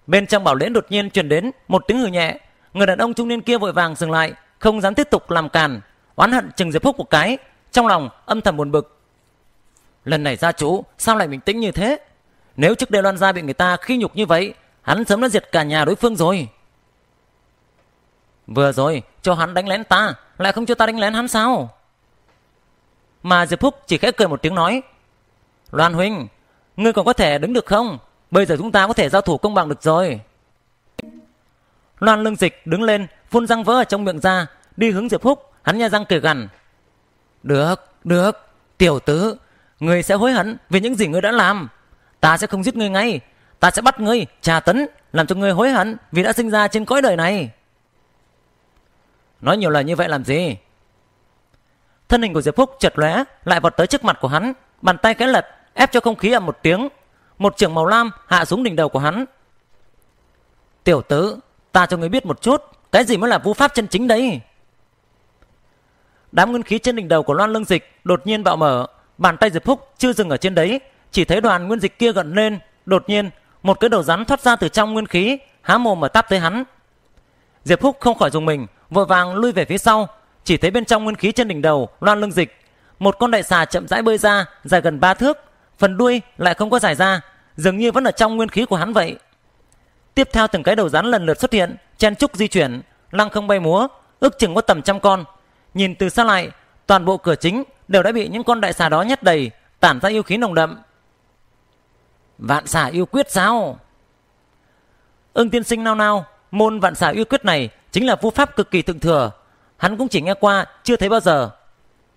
Bên trong bảo lễn đột nhiên truyền đến một tiếng hừ nhẹ, người đàn ông trung niên kia vội vàng dừng lại, không dám tiếp tục làm càn, oán hận chừng Diệp Phúc một cái, trong lòng âm thầm buồn bực. Lần này gia chủ sao lại bình tĩnh như thế? Nếu trước đây Loan gia bị người ta khi nhục như vậy, hắn sớm đã diệt cả nhà đối phương rồi. Vừa rồi cho hắn đánh lén ta, lại không cho ta đánh lén hắn sao? Mà Diệp Phúc chỉ khẽ cười một tiếng nói. Loan huynh, ngươi còn có thể đứng được không? Bây giờ chúng ta có thể giao thủ công bằng được rồi. Loan lưng dịch đứng lên, phun răng vỡ ở trong miệng ra, đi hướng Diệp Phúc, hắn nha răng cười gằn. Được, được, tiểu tử, ngươi sẽ hối hận vì những gì ngươi đã làm. Ta sẽ không giết ngươi ngay, ta sẽ bắt ngươi, trà tấn, làm cho ngươi hối hận vì đã sinh ra trên cõi đời này. Nói nhiều lời như vậy làm gì? Thân hình của Diệp Phúc chật lóe lại vọt tới trước mặt của hắn, bàn tay cái lật ép cho không khí ầm một tiếng, một trường màu lam hạ xuống đỉnh đầu của hắn. Tiểu tử, ta cho ngươi biết một chút, cái gì mới là vũ pháp chân chính đấy? Đám nguyên khí trên đỉnh đầu của Loan Lương Dịch đột nhiên bạo mở, bàn tay Diệp Phúc chưa dừng ở trên đấy, chỉ thấy đoàn nguyên dịch kia gần lên, đột nhiên một cái đầu rắn thoát ra từ trong nguyên khí, há mồm mà táp tới hắn. Diệp Phúc không khỏi dùng mình, vội vàng lui về phía sau, chỉ thấy bên trong nguyên khí trên đỉnh đầu Loan lưng Dịch, một con đại xà chậm rãi bơi ra, dài gần ba thước, phần đuôi lại không có dài ra, dường như vẫn ở trong nguyên khí của hắn vậy. Tiếp theo từng cái đầu rắn lần lượt xuất hiện, chen trúc di chuyển, lăng không bay múa, ước chừng có tầm trăm con. Nhìn từ xa lại, toàn bộ cửa chính đều đã bị những con đại xà đó nhét đầy, tản ra yêu khí nồng đậm. Vạn xà yêu quyết sao? Ưng tiên sinh nao nao, môn vạn xà yêu quyết này chính là vu pháp cực kỳ thượng thừa. Hắn cũng chỉ nghe qua, chưa thấy bao giờ.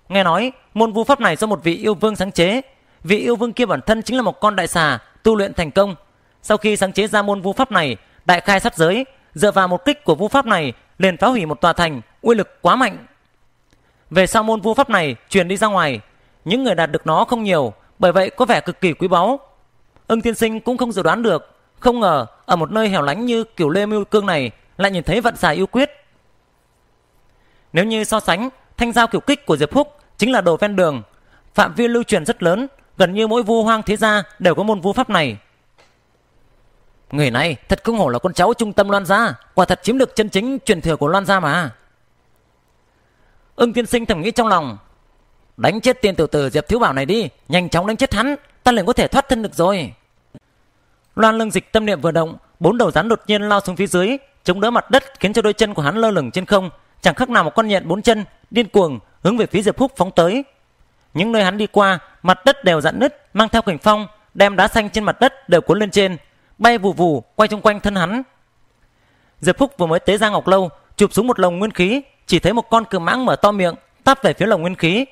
Nghe nói, môn vu pháp này do một vị yêu vương sáng chế. Vị yêu vương kia bản thân chính là một con đại xà tu luyện thành công. Sau khi sáng chế ra môn vu pháp này, đại khai sát giới, dựa vào một kích của vu pháp này liền phá hủy một tòa thành, uy lực quá mạnh. Về sau môn vu pháp này truyền đi ra ngoài, những người đạt được nó không nhiều, bởi vậy có vẻ cực kỳ quý báu. Ưng tiên sinh cũng không dự đoán được, không ngờ ở một nơi hẻo lánh như kiểu Lê Mưu Cương này lại nhìn thấy vận xà yêu quyết. Nếu như so sánh, thanh giao kiểu kích của Diệp Phúc chính là đồ ven đường, phạm vi lưu truyền rất lớn, gần như mỗi vua hoang thế gia đều có môn vũ pháp này. Người này thật không hổ là con cháu trung tâm Loan gia, quả thật chiếm được chân chính truyền thừa của Loan gia mà. Ưng tiên sinh thầm nghĩ trong lòng, đánh chết tiên tiểu tử Diệp Thiếu Bảo này đi, nhanh chóng đánh chết hắn, ta liền có thể thoát thân được rồi. Loan lưng dịch tâm niệm vừa động, bốn đầu rắn đột nhiên lao xuống phía dưới, chống đỡ mặt đất khiến cho đôi chân của hắn lơ lửng trên không, chẳng khác nào một con nhện bốn chân điên cuồng hướng về phía Diệp Phúc phóng tới. Những nơi hắn đi qua, mặt đất đều dạn nứt, mang theo kình phong, đem đá xanh trên mặt đất đều cuốn lên trên, bay vù vù quay chung quanh thân hắn. Diệp Phúc vừa mới tế ra ngọc lâu, chụp xuống một lồng nguyên khí, chỉ thấy một con cự mãng mở to miệng, táp về phía lồng nguyên khí.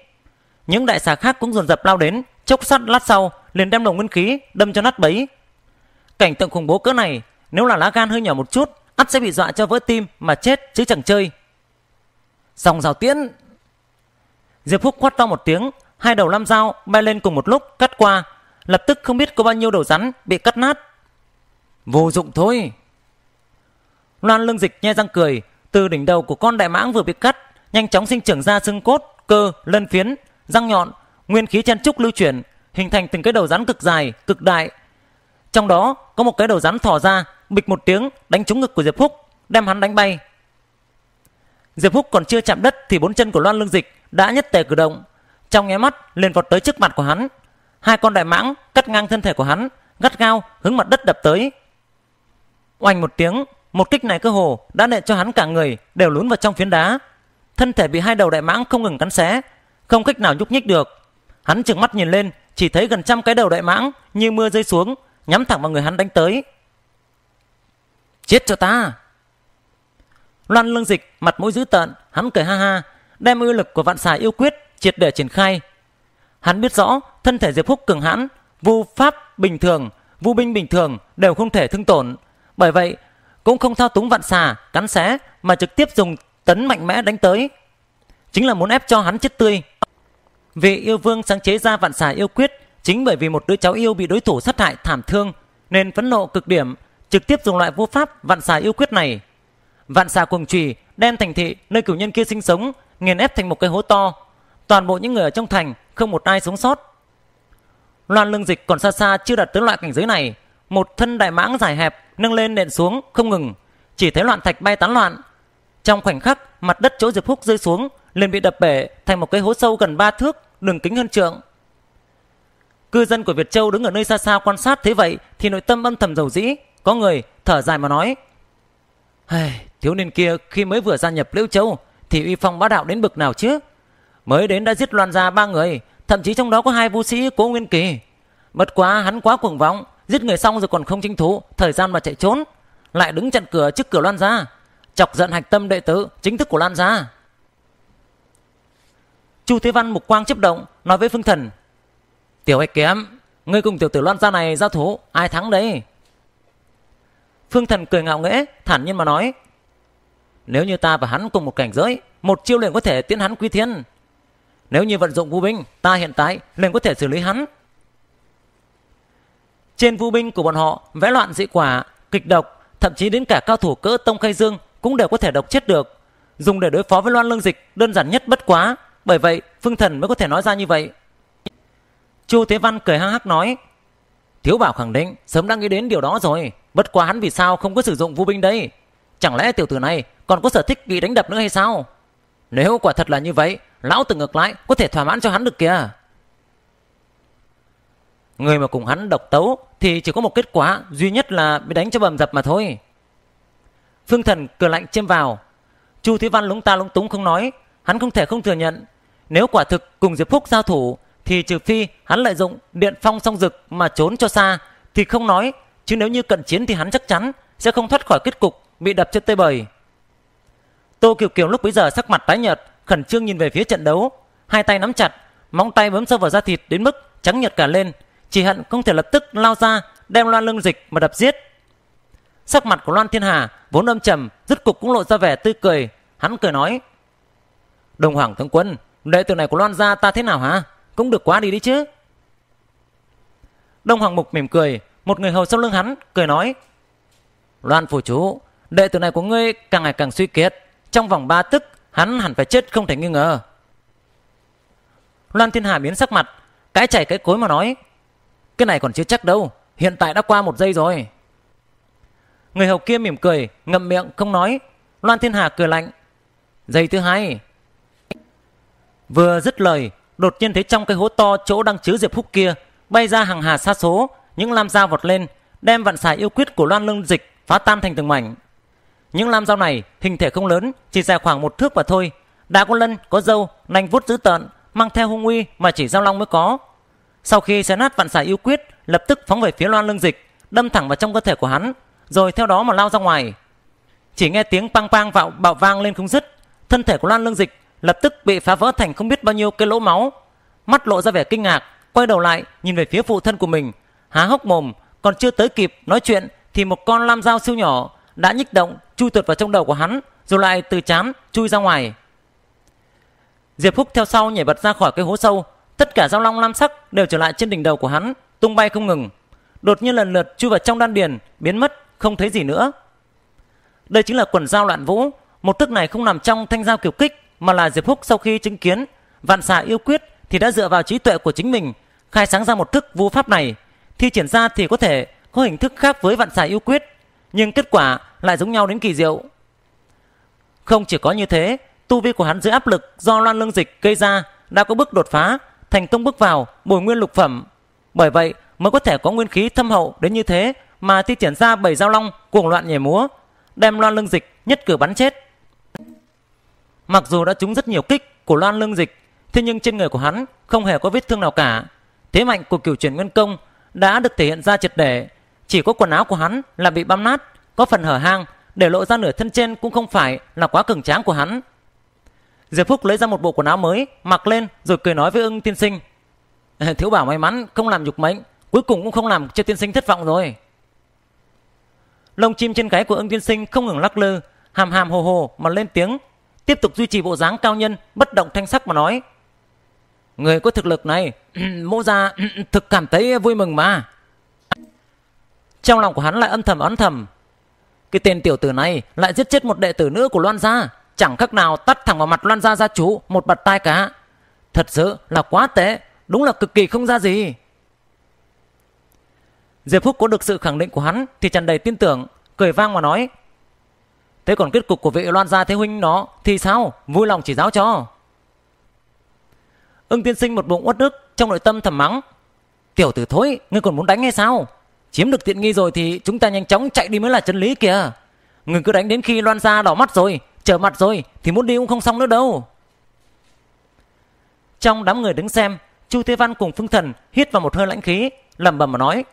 Những đại xà khác cũng dồn dập lao đến, chốc sát lát sau liền đem lồng nguyên khí đâm cho nát bấy. Cảnh tượng khủng bố cỡ này, nếu là lá gan hơi nhỏ một chút, ắt sẽ bị dọa cho vỡ tim mà chết chứ chẳng chơi. Dòng rào tiễn. Diệp Phúc quát to một tiếng, hai đầu lam dao bay lên cùng một lúc cắt qua, lập tức không biết có bao nhiêu đầu rắn bị cắt nát. Vô dụng thôi. Loan lưng dịch nhe răng cười, từ đỉnh đầu của con đại mãng vừa bị cắt, nhanh chóng sinh trưởng ra xương cốt, cơ, lân phiến, răng nhọn, nguyên khí chen trúc lưu chuyển, hình thành từng cái đầu rắn cực dài, cực đại. Trong đó có một cái đầu rắn thò ra, bịch một tiếng đánh trúng ngực của Diệp Húc, đem hắn đánh bay. Diệp Húc còn chưa chạm đất thì bốn chân của Loan Lương Dịch đã nhất tề cử động, trong nháy mắt liền vọt tới trước mặt của hắn. Hai con đại mãng cắt ngang thân thể của hắn, gắt gao hướng mặt đất đập tới. Oanh một tiếng, một kích này cơ hồ đã nện cho hắn cả người đều lún vào trong phiến đá. Thân thể bị hai đầu đại mãng không ngừng cắn xé, không cách nào nhúc nhích được. Hắn trừng mắt nhìn lên, chỉ thấy gần trăm cái đầu đại mãng như mưa rơi xuống, nhắm thẳng vào người hắn đánh tới. Chết cho ta! Loan lương dịch, mặt mũi dữ tợn, hắn cười ha ha, đem uy lực của vạn xà yêu quyết triệt để triển khai. Hắn biết rõ thân thể Diệp Húc cường hãn, vu pháp bình thường, vu binh bình thường đều không thể thương tổn. Bởi vậy, cũng không thao túng vạn xà, cắn xé mà trực tiếp dùng tấn mạnh mẽ đánh tới. Chính là muốn ép cho hắn chết tươi. Vì yêu vương sáng chế ra vạn xà yêu quyết, chính bởi vì một đứa cháu yêu bị đối thủ sát hại thảm thương, nên phẫn nộ cực điểm, trực tiếp dùng loại vô pháp vạn xà yêu quyết này. Vạn xà cuồng trùy đem thành thị nơi cửu nhân kia sinh sống, nghiền ép thành một cái hố to. Toàn bộ những người ở trong thành, không một ai sống sót. Loan lương dịch còn xa xa chưa đạt tới loại cảnh giới này. Một thân đại mãng dài hẹp, nâng lên nện xuống, không ngừng. Chỉ thấy loạn thạch bay tán loạn. Trong khoảnh khắc, mặt đất chỗ Diệp Húc rơi xuống liền bị đập bể thành một cái hố sâu gần 3 thước đường kính hơn trượng. Cư dân của Việt Châu đứng ở nơi xa xa quan sát thế vậy thì nội tâm âm thầm dầu dĩ. Có người thở dài mà nói. Hey, thiếu niên kia khi mới vừa gia nhập Liễu Châu thì uy phong bá đạo đến bực nào chứ? Mới đến đã giết loan ra ba người, thậm chí trong đó có hai vũ sĩ cố nguyên kỳ. Bất quá hắn quá cuồng vọng, giết người xong rồi còn không tranh thủ thời gian mà chạy trốn, lại đứng chặn cửa trước cửa loan ra, chọc giận hạch tâm đệ tử chính thức của loan ra. Chu Thế Văn mục quang chấp động nói với Phương Thần: "Tiểu Hạch kém, ngươi cùng tiểu tử loan gia này giao thủ, ai thắng đấy?" Phương Thần cười ngạo nghễ, thản nhiên mà nói: nếu như ta và hắn cùng một cảnh giới, một chiêu liền có thể tiến hắn quy thiên. Nếu như vận dụng vũ binh, ta hiện tại liền có thể xử lý hắn. Trên vũ binh của bọn họ vẽ loạn dị quả, kịch độc, thậm chí đến cả cao thủ cỡ Tông Khai Dương cũng đều có thể độc chết được. Dùng để đối phó với loan lương dịch đơn giản nhất bất quá. Bởi vậy Phương Thần mới có thể nói ra như vậy. Chu Thế Văn cười hăng hắc nói Thiếu bảo khẳng định sớm đã nghĩ đến điều đó rồi. Bất quá hắn vì sao không có sử dụng vũ binh đây? Chẳng lẽ tiểu tử này còn có sở thích bị đánh đập nữa hay sao? Nếu quả thật là như vậy, lão tử ngược lại có thể thỏa mãn cho hắn được kìa. Người mà cùng hắn độc tấu thì chỉ có một kết quả duy nhất là bị đánh cho bầm dập mà thôi. Phương Thần cười lạnh chêm vào. Chu thế Văn lúng ta lúng túng không nói, hắn không thể không thừa nhận. Nếu quả thực cùng Diệp Phúc giao thủ thì trừ phi hắn lợi dụng điện phong song dực mà trốn cho xa thì không nói, chứ nếu như cận chiến thì hắn chắc chắn sẽ không thoát khỏi kết cục bị đập trên tơi bời. Tô Kiều Kiều lúc bấy giờ sắc mặt tái nhợt, khẩn trương nhìn về phía trận đấu, hai tay nắm chặt, móng tay bấm sâu vào da thịt đến mức trắng nhợt cả lên, chỉ hận không thể lập tức lao ra đem Loan Lương Dịch mà đập giết. Sắc mặt của Loan Thiên Hà vốn âm trầm, rốt cục cũng lộ ra vẻ tươi cười, hắn cười nói: "Đồng Hoàng tướng quân, đệ tử này của Loan gia ta thế nào hả? Cũng được quá đi đi chứ." Đông Hoàng Mục mỉm cười, một người hầu sau lưng hắn cười nói: "Loan phủ chủ, đệ tử này của ngươi càng ngày càng suy kiệt, trong vòng ba tức hắn hẳn phải chết không thể nghi ngờ. Loan Thiên Hà biến sắc mặt, cái chảy cái cối mà nói. Cái này còn chưa chắc đâu, hiện tại đã qua một giây rồi. Người hầu kia mỉm cười, ngậm miệng không nói. Loan Thiên Hà cười lạnh. Giây thứ hai. Vừa dứt lời, đột nhiên thấy trong cái hố to chỗ đang chứa Diệp Húc kia bay ra hàng hà xa số, những lam dao vọt lên, đem vạn xài yêu quyết của Loan Lương Dịch phá tan thành từng mảnh. Những lam dao này hình thể không lớn, chỉ dài khoảng một thước và thôi. Đã có lân, có dâu, nanh vuốt dữ tợn, mang theo hung uy mà chỉ giao long mới có. Sau khi xé nát vạn xài yêu quyết, lập tức phóng về phía loan lương dịch, đâm thẳng vào trong cơ thể của hắn, rồi theo đó mà lao ra ngoài. Chỉ nghe tiếng pang pang vạo bạo vang lên không dứt, thân thể của loan lương dịch lập tức bị phá vỡ thành không biết bao nhiêu cái lỗ máu. Mắt lộ ra vẻ kinh ngạc, quay đầu lại nhìn về phía phụ thân của mình, há hốc mồm, còn chưa tới kịp nói chuyện thì một con lam dao siêu nhỏ đã nhích động chui tuột vào trong đầu của hắn rồi lại từ chán chui ra ngoài Diệp Phúc theo sau nhảy bật ra khỏi cái hố sâu, tất cả dao long lam sắc đều trở lại trên đỉnh đầu của hắn, tung bay không ngừng. Đột nhiên lần lượt chui vào trong đan điền, biến mất, không thấy gì nữa. Đây chính là quần dao loạn vũ, một thức này không nằm trong thanh dao kiều kích mà là Diệp Phúc sau khi chứng kiến vạn xà yêu quyết thì đã dựa vào trí tuệ của chính mình khai sáng ra một thức vu pháp này. Thi triển ra thì có thể có hình thức khác với vạn xà yêu quyết, nhưng kết quả lại giống nhau đến kỳ diệu. Không chỉ có như thế, tu vi của hắn dưới áp lực do loan lương dịch gây ra đã có bước đột phá, thành công bước vào bồi nguyên lục phẩm. Bởi vậy mới có thể có nguyên khí thâm hậu đến như thế mà thi triển ra bảy dao long cuồng loạn nhảy múa, đem loan lương dịch nhất cử bắn chết. Mặc dù đã trúng rất nhiều kích của loan lương dịch, thế nhưng trên người của hắn không hề có vết thương nào cả. Thế mạnh của cửu chuyển nguyên công đã được thể hiện ra triệt để, chỉ có quần áo của hắn là bị băm nát, có phần hở hang, để lộ ra nửa thân trên cũng không phải là quá cường tráng của hắn. Diệp Phúc lấy ra một bộ quần áo mới, mặc lên rồi cười nói với ưng tiên sinh. Thiếu bảo may mắn không làm nhục mệnh, cuối cùng cũng không làm cho tiên sinh thất vọng rồi. Lông chim trên gáy của ưng tiên sinh không ngừng lắc lư, hàm hàm hồ hồ mà lên tiếng, tiếp tục duy trì bộ dáng cao nhân, bất động thanh sắc mà nói. Người có thực lực này, mô gia thực cảm thấy vui mừng mà. Trong lòng của hắn lại âm thầm ấn thầm. Cái tên tiểu tử này lại giết chết một đệ tử nữ của Loan gia, chẳng khác nào tắt thẳng vào mặt Loan gia gia chủ một bật tai cả. Thật sự là quá tệ, đúng là cực kỳ không ra gì. Diệp Phúc có được sự khẳng định của hắn thì tràn đầy tin tưởng, cười vang mà nói. Thế còn kết cục của vị Loan gia thế huynh nó thì sao? Vui lòng chỉ giáo cho. Ưng tiên sinh một bụng uất đức trong nội tâm thầm mắng. Tiểu tử thối, ngươi còn muốn đánh hay sao? Chiếm được tiện nghi rồi thì chúng ta nhanh chóng chạy đi mới là chân lý kìa. Ngươi cứ đánh đến khi Loan gia đỏ mắt rồi, trở mặt rồi thì muốn đi cũng không xong nữa đâu. Trong đám người đứng xem, Chu Thế Văn cùng Phương Thần hít vào một hơi lãnh khí, lẩm bẩm mà nói: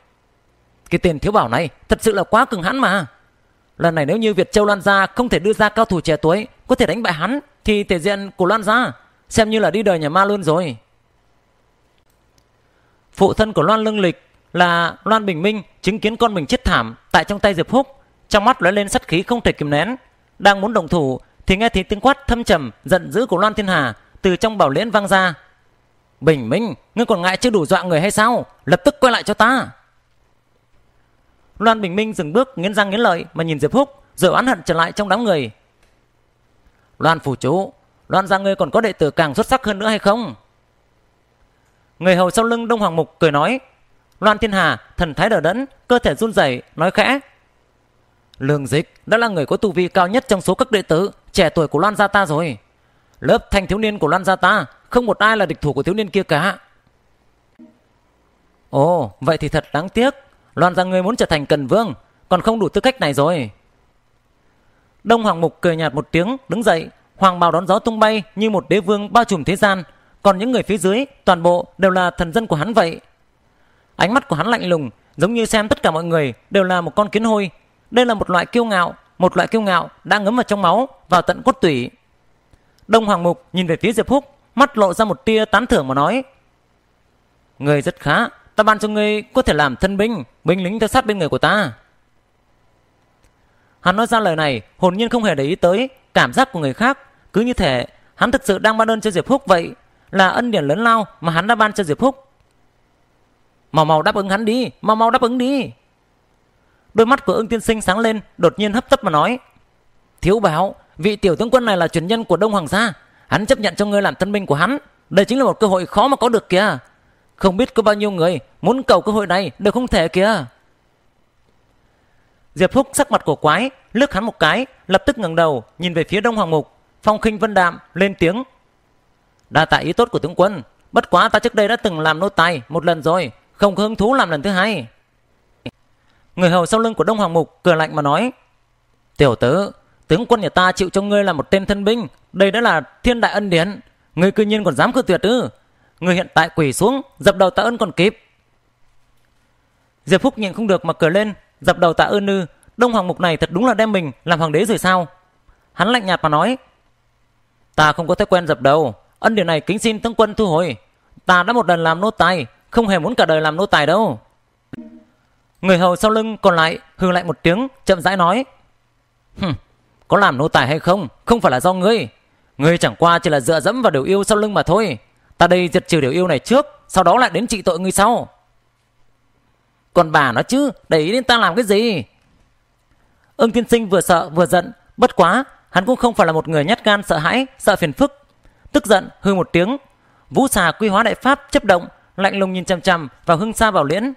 "Cái tên thiếu bảo này thật sự là quá cứng hãn mà." Lần này nếu như Việt Châu Loan Gia không thể đưa ra cao thủ trẻ tuổi có thể đánh bại hắn thì thể diện của Loan Gia xem như là đi đời nhà ma luôn rồi. Phụ thân của Loan Lương Lịch là Loan Bình Minh chứng kiến con mình chết thảm tại trong tay Diệp Húc, trong mắt lóe lên sát khí không thể kìm nén, đang muốn động thủ thì nghe thấy tiếng quát thâm trầm giận dữ của Loan Thiên Hà từ trong bảo liễn vang ra. Bình Minh, ngươi còn ngại chưa đủ dọa người hay sao? Lập tức quay lại cho ta. Loan Bình Minh dừng bước nghiến răng nghiến lợi mà nhìn Diệp Húc rồi oán hận trở lại trong đám người. Loan phủ chủ, Loan ra ngươi còn có đệ tử càng xuất sắc hơn nữa hay không? Người hầu sau lưng Đông Hoàng Mục cười nói. Loan Thiên Hà thần thái đờ đẫn, cơ thể run rẩy nói khẽ. Lương Dịch đã là người có tu vi cao nhất trong số các đệ tử trẻ tuổi của Loan gia ta rồi. Lớp thanh thiếu niên của Loan gia ta không một ai là địch thủ của thiếu niên kia cả. Ồ, vậy thì thật đáng tiếc. Loan ra ngươi muốn trở thành cần vương, Còn không đủ tư cách này rồi. Đông Hoàng Mục cười nhạt một tiếng, Đứng dậy, Hoàng bào đón gió tung bay Như một đế vương bao trùm thế gian. Còn những người phía dưới, Toàn bộ đều là thần dân của hắn vậy. Ánh mắt của hắn lạnh lùng, Giống như xem tất cả mọi người Đều là một con kiến hôi. Đây là một loại kiêu ngạo, Một loại kiêu ngạo đã ngấm vào trong máu, Vào tận cốt tủy. Đông Hoàng Mục nhìn về phía Diệp Húc, Mắt lộ ra một tia tán thưởng mà nói, Người rất khá Ta ban cho ngươi có thể làm thân binh Binh lính theo sát bên người của ta. Hắn nói ra lời này Hồn nhiên không hề để ý tới Cảm giác của người khác. Cứ như thể hắn thực sự đang ban ơn cho Diệp Húc vậy Là ân điển lớn lao mà hắn đã ban cho Diệp Húc. Mau mau đáp ứng hắn đi Mau mau đáp ứng đi. Đôi mắt của ưng tiên sinh sáng lên Đột nhiên hấp tấp mà nói Thiếu báo, Vị tiểu tướng quân này là truyền nhân của Đông Hoàng gia. Hắn chấp nhận cho ngươi làm thân binh của hắn. Đây chính là một cơ hội khó mà có được kìa không biết có bao nhiêu người muốn cầu cơ hội này đều không thể kìa. Diệp Phúc sắc mặt của quái, lướt hắn một cái, lập tức ngẩng đầu, nhìn về phía Đông Hoàng Mục, phong khinh vân đạm, lên tiếng. Đa tại ý tốt của tướng quân, bất quá ta trước đây đã từng làm nô tài một lần rồi, không có hứng thú làm lần thứ hai. Người hầu sau lưng của Đông Hoàng Mục cười lạnh mà nói. Tiểu tử, tướng quân nhà ta chịu cho ngươi là một tên thân binh, đây đã là thiên đại ân điển, ngươi cư nhiên còn dám cự tuyệt ư? Người hiện tại quỳ xuống Dập đầu tạ ơn còn kịp. Diệp Phúc nhìn không được mà cười lên Dập đầu tạ ơn ư Đông Hoàng Mục này thật đúng là đem mình làm hoàng đế rồi sao? Hắn lạnh nhạt mà nói Ta không có thói quen dập đầu Ân điều này kính xin tướng quân thu hồi. Ta đã một lần làm nô tài Không hề muốn cả đời làm nô tài đâu. Người hầu sau lưng còn lại hừ lại một tiếng chậm rãi nói Hừm, Có làm nô tài hay không? Không phải là do ngươi. Ngươi chẳng qua chỉ là dựa dẫm vào điều yêu sau lưng mà thôi. Ta đây diệt trừ điều yêu này trước, sau đó lại đến trị tội người sau. Còn bà nó chứ, để ý đến ta làm cái gì? Ưng tiên sinh vừa sợ vừa giận, bất quá, hắn cũng không phải là một người nhát gan sợ hãi, sợ phiền phức. Tức giận, hư một tiếng, vũ xà quy hóa đại pháp chấp động, lạnh lùng nhìn chằm chằm vào hưng sa bảo liễn.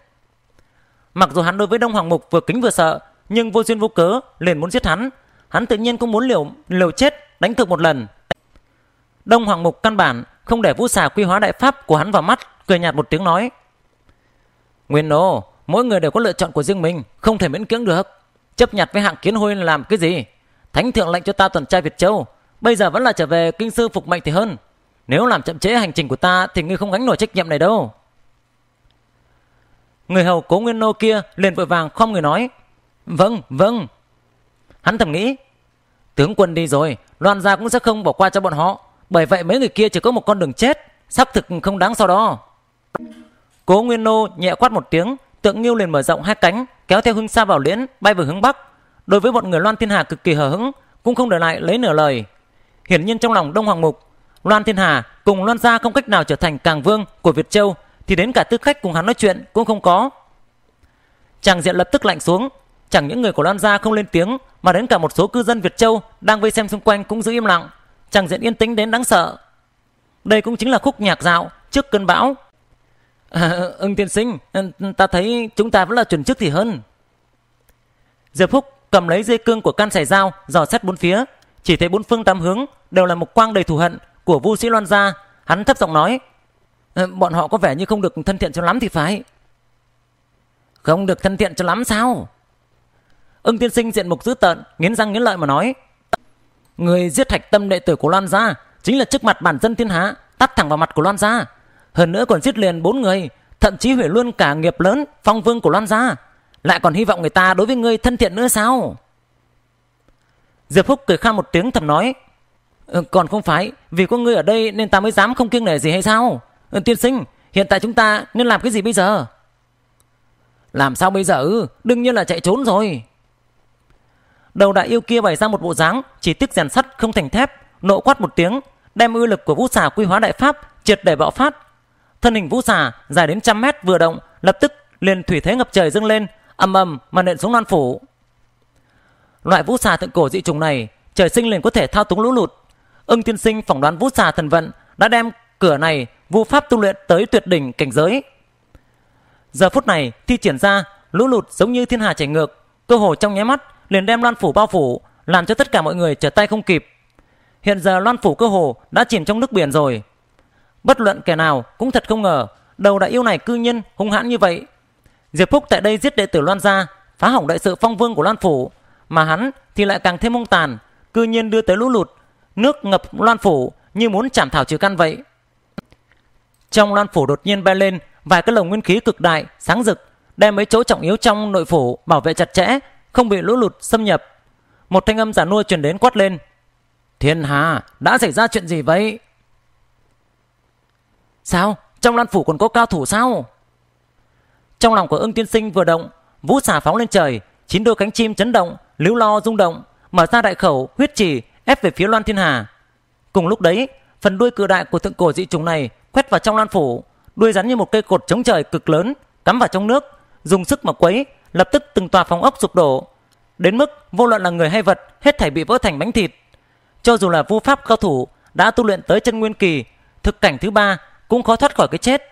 Mặc dù hắn đối với Đông Hoàng Mục vừa kính vừa sợ, nhưng vô duyên vô cớ liền muốn giết hắn. Hắn tự nhiên cũng muốn liều liều chết đánh cược một lần. Đông Hoàng Mục căn bản không để vũ xà quy hóa đại pháp của hắn vào mắt, cười nhạt một tiếng nói: "Nguyên nô, mỗi người đều có lựa chọn của riêng mình, không thể miễn cưỡng được. Chấp nhặt với hạng kiến hôi làm cái gì? Thánh thượng lệnh cho ta tuần tra Việt Châu, bây giờ vẫn là trở về kinh sư phục mệnh thì hơn. Nếu làm chậm trễ hành trình của ta thì ngươi không gánh nổi trách nhiệm này đâu." Người hầu cố nguyên nô kia liền vội vàng không người nói Vâng, vâng Hắn thầm nghĩ Tướng quân đi rồi, loan gia cũng sẽ không bỏ qua cho bọn họ bởi vậy mấy người kia chỉ có một con đường chết Xác thực không đáng sau đó Cố Nguyên Nô nhẹ quát một tiếng Tượng Nghiêu liền mở rộng hai cánh Kéo theo hưng xa vào liễn bay về hướng Bắc Đối với bọn người Loan Thiên Hà cực kỳ hờ hững Cũng không để lại lấy nửa lời Hiển nhiên trong lòng Đông Hoàng Mục Loan Thiên Hà cùng Loan Gia không cách nào trở thành càng vương của Việt Châu thì đến cả tư khách cùng hắn nói chuyện cũng không có. Chàng diện lập tức lạnh xuống, chẳng những người của Loan gia không lên tiếng mà đến cả một số cư dân Việt Châu đang vây xem xung quanh cũng giữ im lặng. Chàng diện yên tĩnh đến đáng sợ. Đây cũng chính là khúc nhạc dạo trước cơn bão. À, ưng tiên sinh, ừ, ta thấy chúng ta vẫn là chuẩn trước thì hơn. Diệp Phúc cầm lấy dây cương của can sải dao, dò xét bốn phía, chỉ thấy bốn phương tám hướng đều là một quang đầy thù hận của Vu sĩ Loan gia. Hắn thấp giọng nói: ờ, bọn họ có vẻ như không được thân thiện cho lắm thì phải Không được thân thiện cho lắm sao Ưng tiên sinh diện mục dữ tợn Nghiến răng nghiến lợi mà nói Người giết thạch tâm đệ tử của Loan gia Chính là trước mặt bản dân thiên hạ Tắt thẳng vào mặt của Loan gia Hơn nữa còn giết liền bốn người Thậm chí hủy luôn cả nghiệp lớn phong vương của Loan gia Lại còn hy vọng người ta đối với ngươi thân thiện nữa sao Diệp Phúc cười khan một tiếng thầm nói Ừ, Còn không phải Vì có ngươi ở đây nên ta mới dám không kiêng nể gì hay sao Ừ, tiên sinh, hiện tại chúng ta nên làm cái gì bây giờ? Làm sao bây giờ? Đương nhiên là chạy trốn rồi. Đầu đại yêu kia bày ra một bộ dáng chỉ tiếc rèn sắt không thành thép, nộ quát một tiếng, đem uy lực của vũ xà quy hóa đại pháp triệt để bạo phát. Thân hình vũ xà dài đến trăm mét vừa động, lập tức liền thủy thế ngập trời dâng lên, ầm ầm mà nện xuống loan phủ. Loại vũ xà thượng cổ dị trùng này, trời sinh liền có thể thao túng lũ lụt. Ưng tiên sinh phỏng đoán vũ xà thần vận đã đem cửa này vu pháp tu luyện tới tuyệt đỉnh cảnh giới. Giờ phút này thi triển ra lũ lụt giống như thiên hà chảy ngược, cơ hồ trong nháy mắt liền đem loan phủ bao phủ, làm cho tất cả mọi người trở tay không kịp. Hiện giờ loan phủ cơ hồ đã chìm trong nước biển rồi. Bất luận kẻ nào cũng thật không ngờ đầu đại yêu này cư nhiên hung hãn như vậy. Diệp Phúc tại đây giết đệ tử Loan gia, phá hỏng đại sự phong vương của Loan phủ, mà hắn thì lại càng thêm hung tàn, cư nhiên đưa tới lũ lụt, nước ngập Loan phủ như muốn chảm thảo trừ căn vậy. Trong loan phủ đột nhiên bay lên vài cái lồng nguyên khí cực đại, sáng rực, đem mấy chỗ trọng yếu trong nội phủ bảo vệ chặt chẽ, không bị lũ lụt xâm nhập. Một thanh âm giả nua truyền đến quát lên. Thiên Hà, đã xảy ra chuyện gì vậy? Sao? Trong loan phủ còn có cao thủ sao? Trong lòng của ưng tiên sinh vừa động, vũ xả phóng lên trời, chín đôi cánh chim chấn động, líu lo rung động, mở ra đại khẩu, huyết trì, ép về phía loan thiên hà. Cùng lúc đấy, phần đuôi cự đại của thượng cổ dị trùng này quét vào trong lan phủ, đuôi rắn như một cây cột chống trời cực lớn, cắm vào trong nước, dùng sức mà quấy, lập tức từng tòa phòng ốc sụp đổ, đến mức vô luận là người hay vật, hết thảy bị vỡ thành bánh thịt. Cho dù là vu pháp cao thủ đã tu luyện tới chân nguyên kỳ, thực cảnh thứ ba cũng khó thoát khỏi cái chết.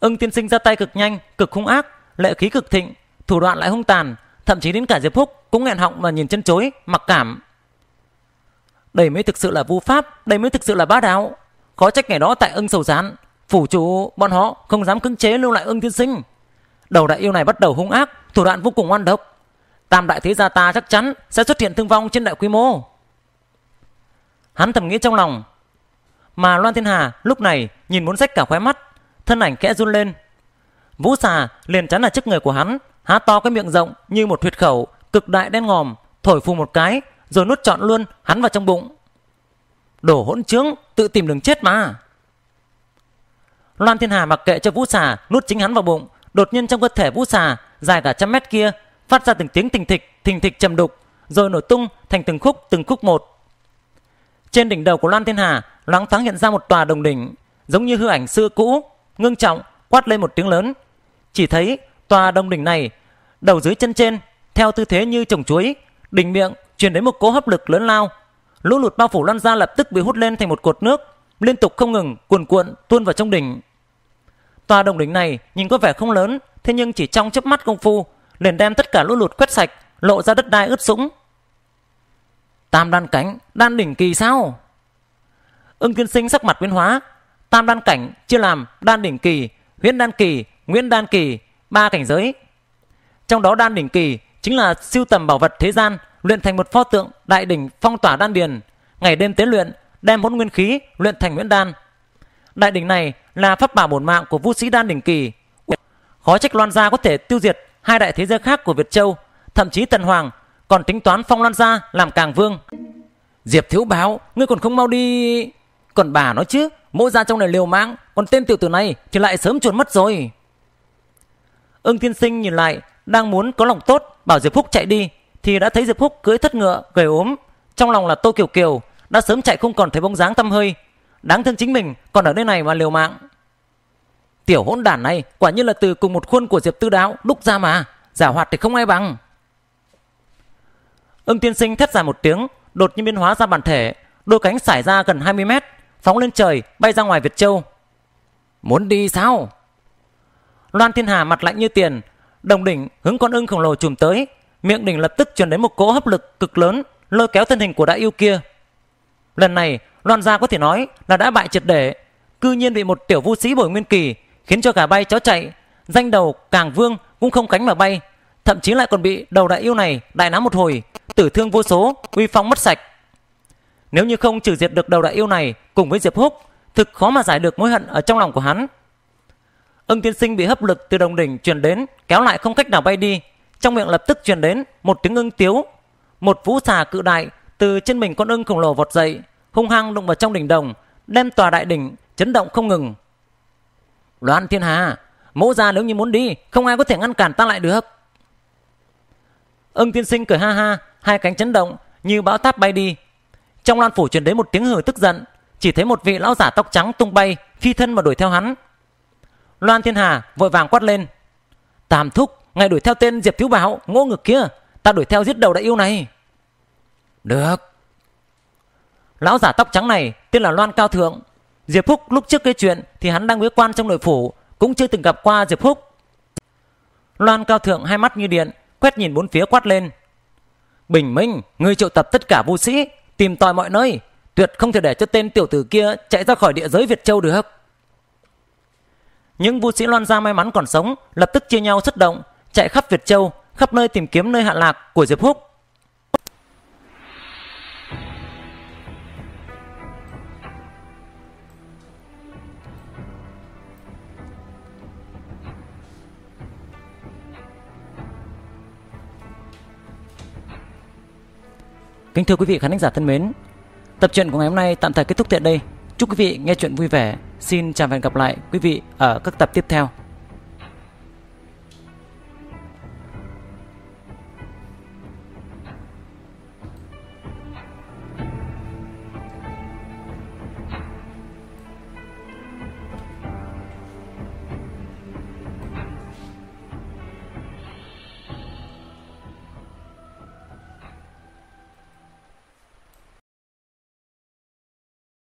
Ưng tiên sinh ra tay cực nhanh, cực hung ác, lệ khí cực thịnh, thủ đoạn lại hung tàn, thậm chí đến cả Diệp Phúc cũng nghẹn họng mà nhìn chân chối, mặc cảm. Đây mới thực sự là vu pháp, đây mới thực sự là bá đạo. Có trách ngày đó tại ưng sầu gián Phủ chủ bọn họ không dám cưỡng chế lưu lại ưng tiên sinh Đầu đại yêu này bắt đầu hung ác Thủ đoạn vô cùng ngoan độc. Tam đại thế gia ta chắc chắn sẽ xuất hiện thương vong trên đại quy mô. Hắn thầm nghĩ trong lòng. Mà Loan Thiên Hà lúc này nhìn muốn rách cả khóe mắt Thân ảnh kẽ run lên. Vũ xà liền chắn ở trước người của hắn Há to cái miệng rộng như một huyệt khẩu Cực đại đen ngòm Thổi phù một cái Rồi nuốt trọn luôn hắn vào trong bụng. Đổ hỗn trướng, tự tìm đường chết mà. Loan Thiên Hà mặc kệ cho Vũ Xà nuốt chính hắn vào bụng, đột nhiên trong cơ thể Vũ Xà dài cả trăm mét kia phát ra từng tiếng thình thịch, thình thịch trầm đục, rồi nổ tung thành từng khúc từng khúc một. Trên đỉnh đầu của Loan Thiên Hà loáng thoáng hiện ra một tòa đồng đỉnh, giống như hư ảnh xưa cũ, ngưng trọng quát lên một tiếng lớn. Chỉ thấy tòa đồng đỉnh này, đầu dưới chân trên theo tư thế như trồng chuối, đỉnh miệng truyền đến một cỗ hấp lực lớn lao. Lũ lụt bao phủ Loan ra lập tức bị hút lên thành một cột nước, liên tục không ngừng cuồn cuộn tuôn vào trong đỉnh. Tòa đồng đỉnh này nhìn có vẻ không lớn, thế nhưng chỉ trong chớp mắt công phu liền đem tất cả lũ lụt quét sạch, lộ ra đất đai ướt sũng. Tam đan cảnh, đan đỉnh kỳ sao? Ưng tiên sinh sắc mặt biến hóa, tam đan cảnh chia làm đan đỉnh kỳ, huyễn đan kỳ, nguyễn đan kỳ, ba cảnh giới. Trong đó đan đỉnh kỳ chính là siêu tầm bảo vật thế gian, luyện thành một pho tượng đại đỉnh phong tỏa đan điền, ngày đêm tế luyện, đem hỗn nguyên khí luyện thành nguyễn đan. Đại đỉnh này là pháp bảo bổn mạng của vũ sĩ đan đỉnh kỳ. Khó trách Loan gia có thể tiêu diệt hai đại thế giới khác của Việt Châu, thậm chí Tần Hoàng còn tính toán phong Loan gia làm càng vương. Diệp thiếu báo, ngươi còn không mau đi. Còn bà nói chứ, mỗi gia trong này liều mạng, còn tên tiểu tử này thì lại sớm chuồn mất rồi. Ưng tiên sinh nhìn lại, đang muốn có lòng tốt, bảo Diệp Phúc chạy đi, thì đã thấy Diệp Phúc cưỡi thất ngựa, gầy ốm. Trong lòng là Tô Kiều Kiều, đã sớm chạy không còn thấy bóng dáng tâm hơi. Đáng thương chính mình còn ở nơi này mà liều mạng. Tiểu hỗn đản này quả như là từ cùng một khuôn của Diệp Tư Đáo đúc ra mà, giả hoạt thì không ai bằng. Ưng tiên sinh thét dài một tiếng, đột nhiên biến hóa ra bản thể, đôi cánh xải ra gần 20 mét, phóng lên trời, bay ra ngoài Việt Châu. Muốn đi sao? Loan Thiên Hà mặt lạnh như tiền, đồng đỉnh hướng con ưng khổng lồ chùm tới, miệng đỉnh lập tức truyền đến một cỗ hấp lực cực lớn, lôi kéo thân hình của đại yêu kia. Lần này, Loan gia có thể nói là đã bại triệt để, cư nhiên bị một tiểu vũ sĩ bồi nguyên kỳ khiến cho cả bay chó chạy, danh đầu càng vương cũng không cánh mà bay, thậm chí lại còn bị đầu đại yêu này đại náo một hồi, tử thương vô số, uy phong mất sạch. Nếu như không trừ diệt được đầu đại yêu này cùng với Diệp Húc, thực khó mà giải được mối hận ở trong lòng của hắn. Ưng tiên sinh bị hấp lực từ đồng đỉnh truyền đến, kéo lại không cách nào bay đi, trong miệng lập tức truyền đến một tiếng ưng tiếu. Một vũ xà cự đại từ trên mình con ưng khổng lồ vọt dậy, hung hăng đụng vào trong đỉnh đồng, đem tòa đại đỉnh chấn động không ngừng. Loan Thiên Hà, mẫu gia nếu như muốn đi, không ai có thể ngăn cản ta lại được. Ưng tiên sinh cười ha ha, hai cánh chấn động như bão táp bay đi. Trong loan phủ truyền đến một tiếng hừ tức giận, chỉ thấy một vị lão giả tóc trắng tung bay, phi thân mà đuổi theo hắn. Loan Thiên Hà vội vàng quát lên. Tam thúc, ngay đuổi theo tên Diệp Thiếu Bảo, ngô ngực kia, ta đuổi theo giết đầu đại yêu này. Được. Lão giả tóc trắng này tên là Loan Cao Thượng. Diệp Phúc lúc trước cái chuyện thì hắn đang bế quan trong nội phủ, cũng chưa từng gặp qua Diệp Phúc. Loan Cao Thượng hai mắt như điện, quét nhìn bốn phía quát lên. Bình minh, ngươi triệu tập tất cả vũ sĩ, tìm tòi mọi nơi, tuyệt không thể để cho tên tiểu tử kia chạy ra khỏi địa giới Việt Châu được. Những vũ sĩ loan gia may mắn còn sống lập tức chia nhau xuất động, chạy khắp Việt Châu, khắp nơi tìm kiếm nơi hạ lạc của Diệp Húc. Kính thưa quý vị khán giả thân mến, tập truyện của ngày hôm nay tạm thời kết thúc tại đây. Chúc quý vị nghe chuyện vui vẻ. Xin chào và hẹn gặp lại quý vị ở các tập tiếp theo.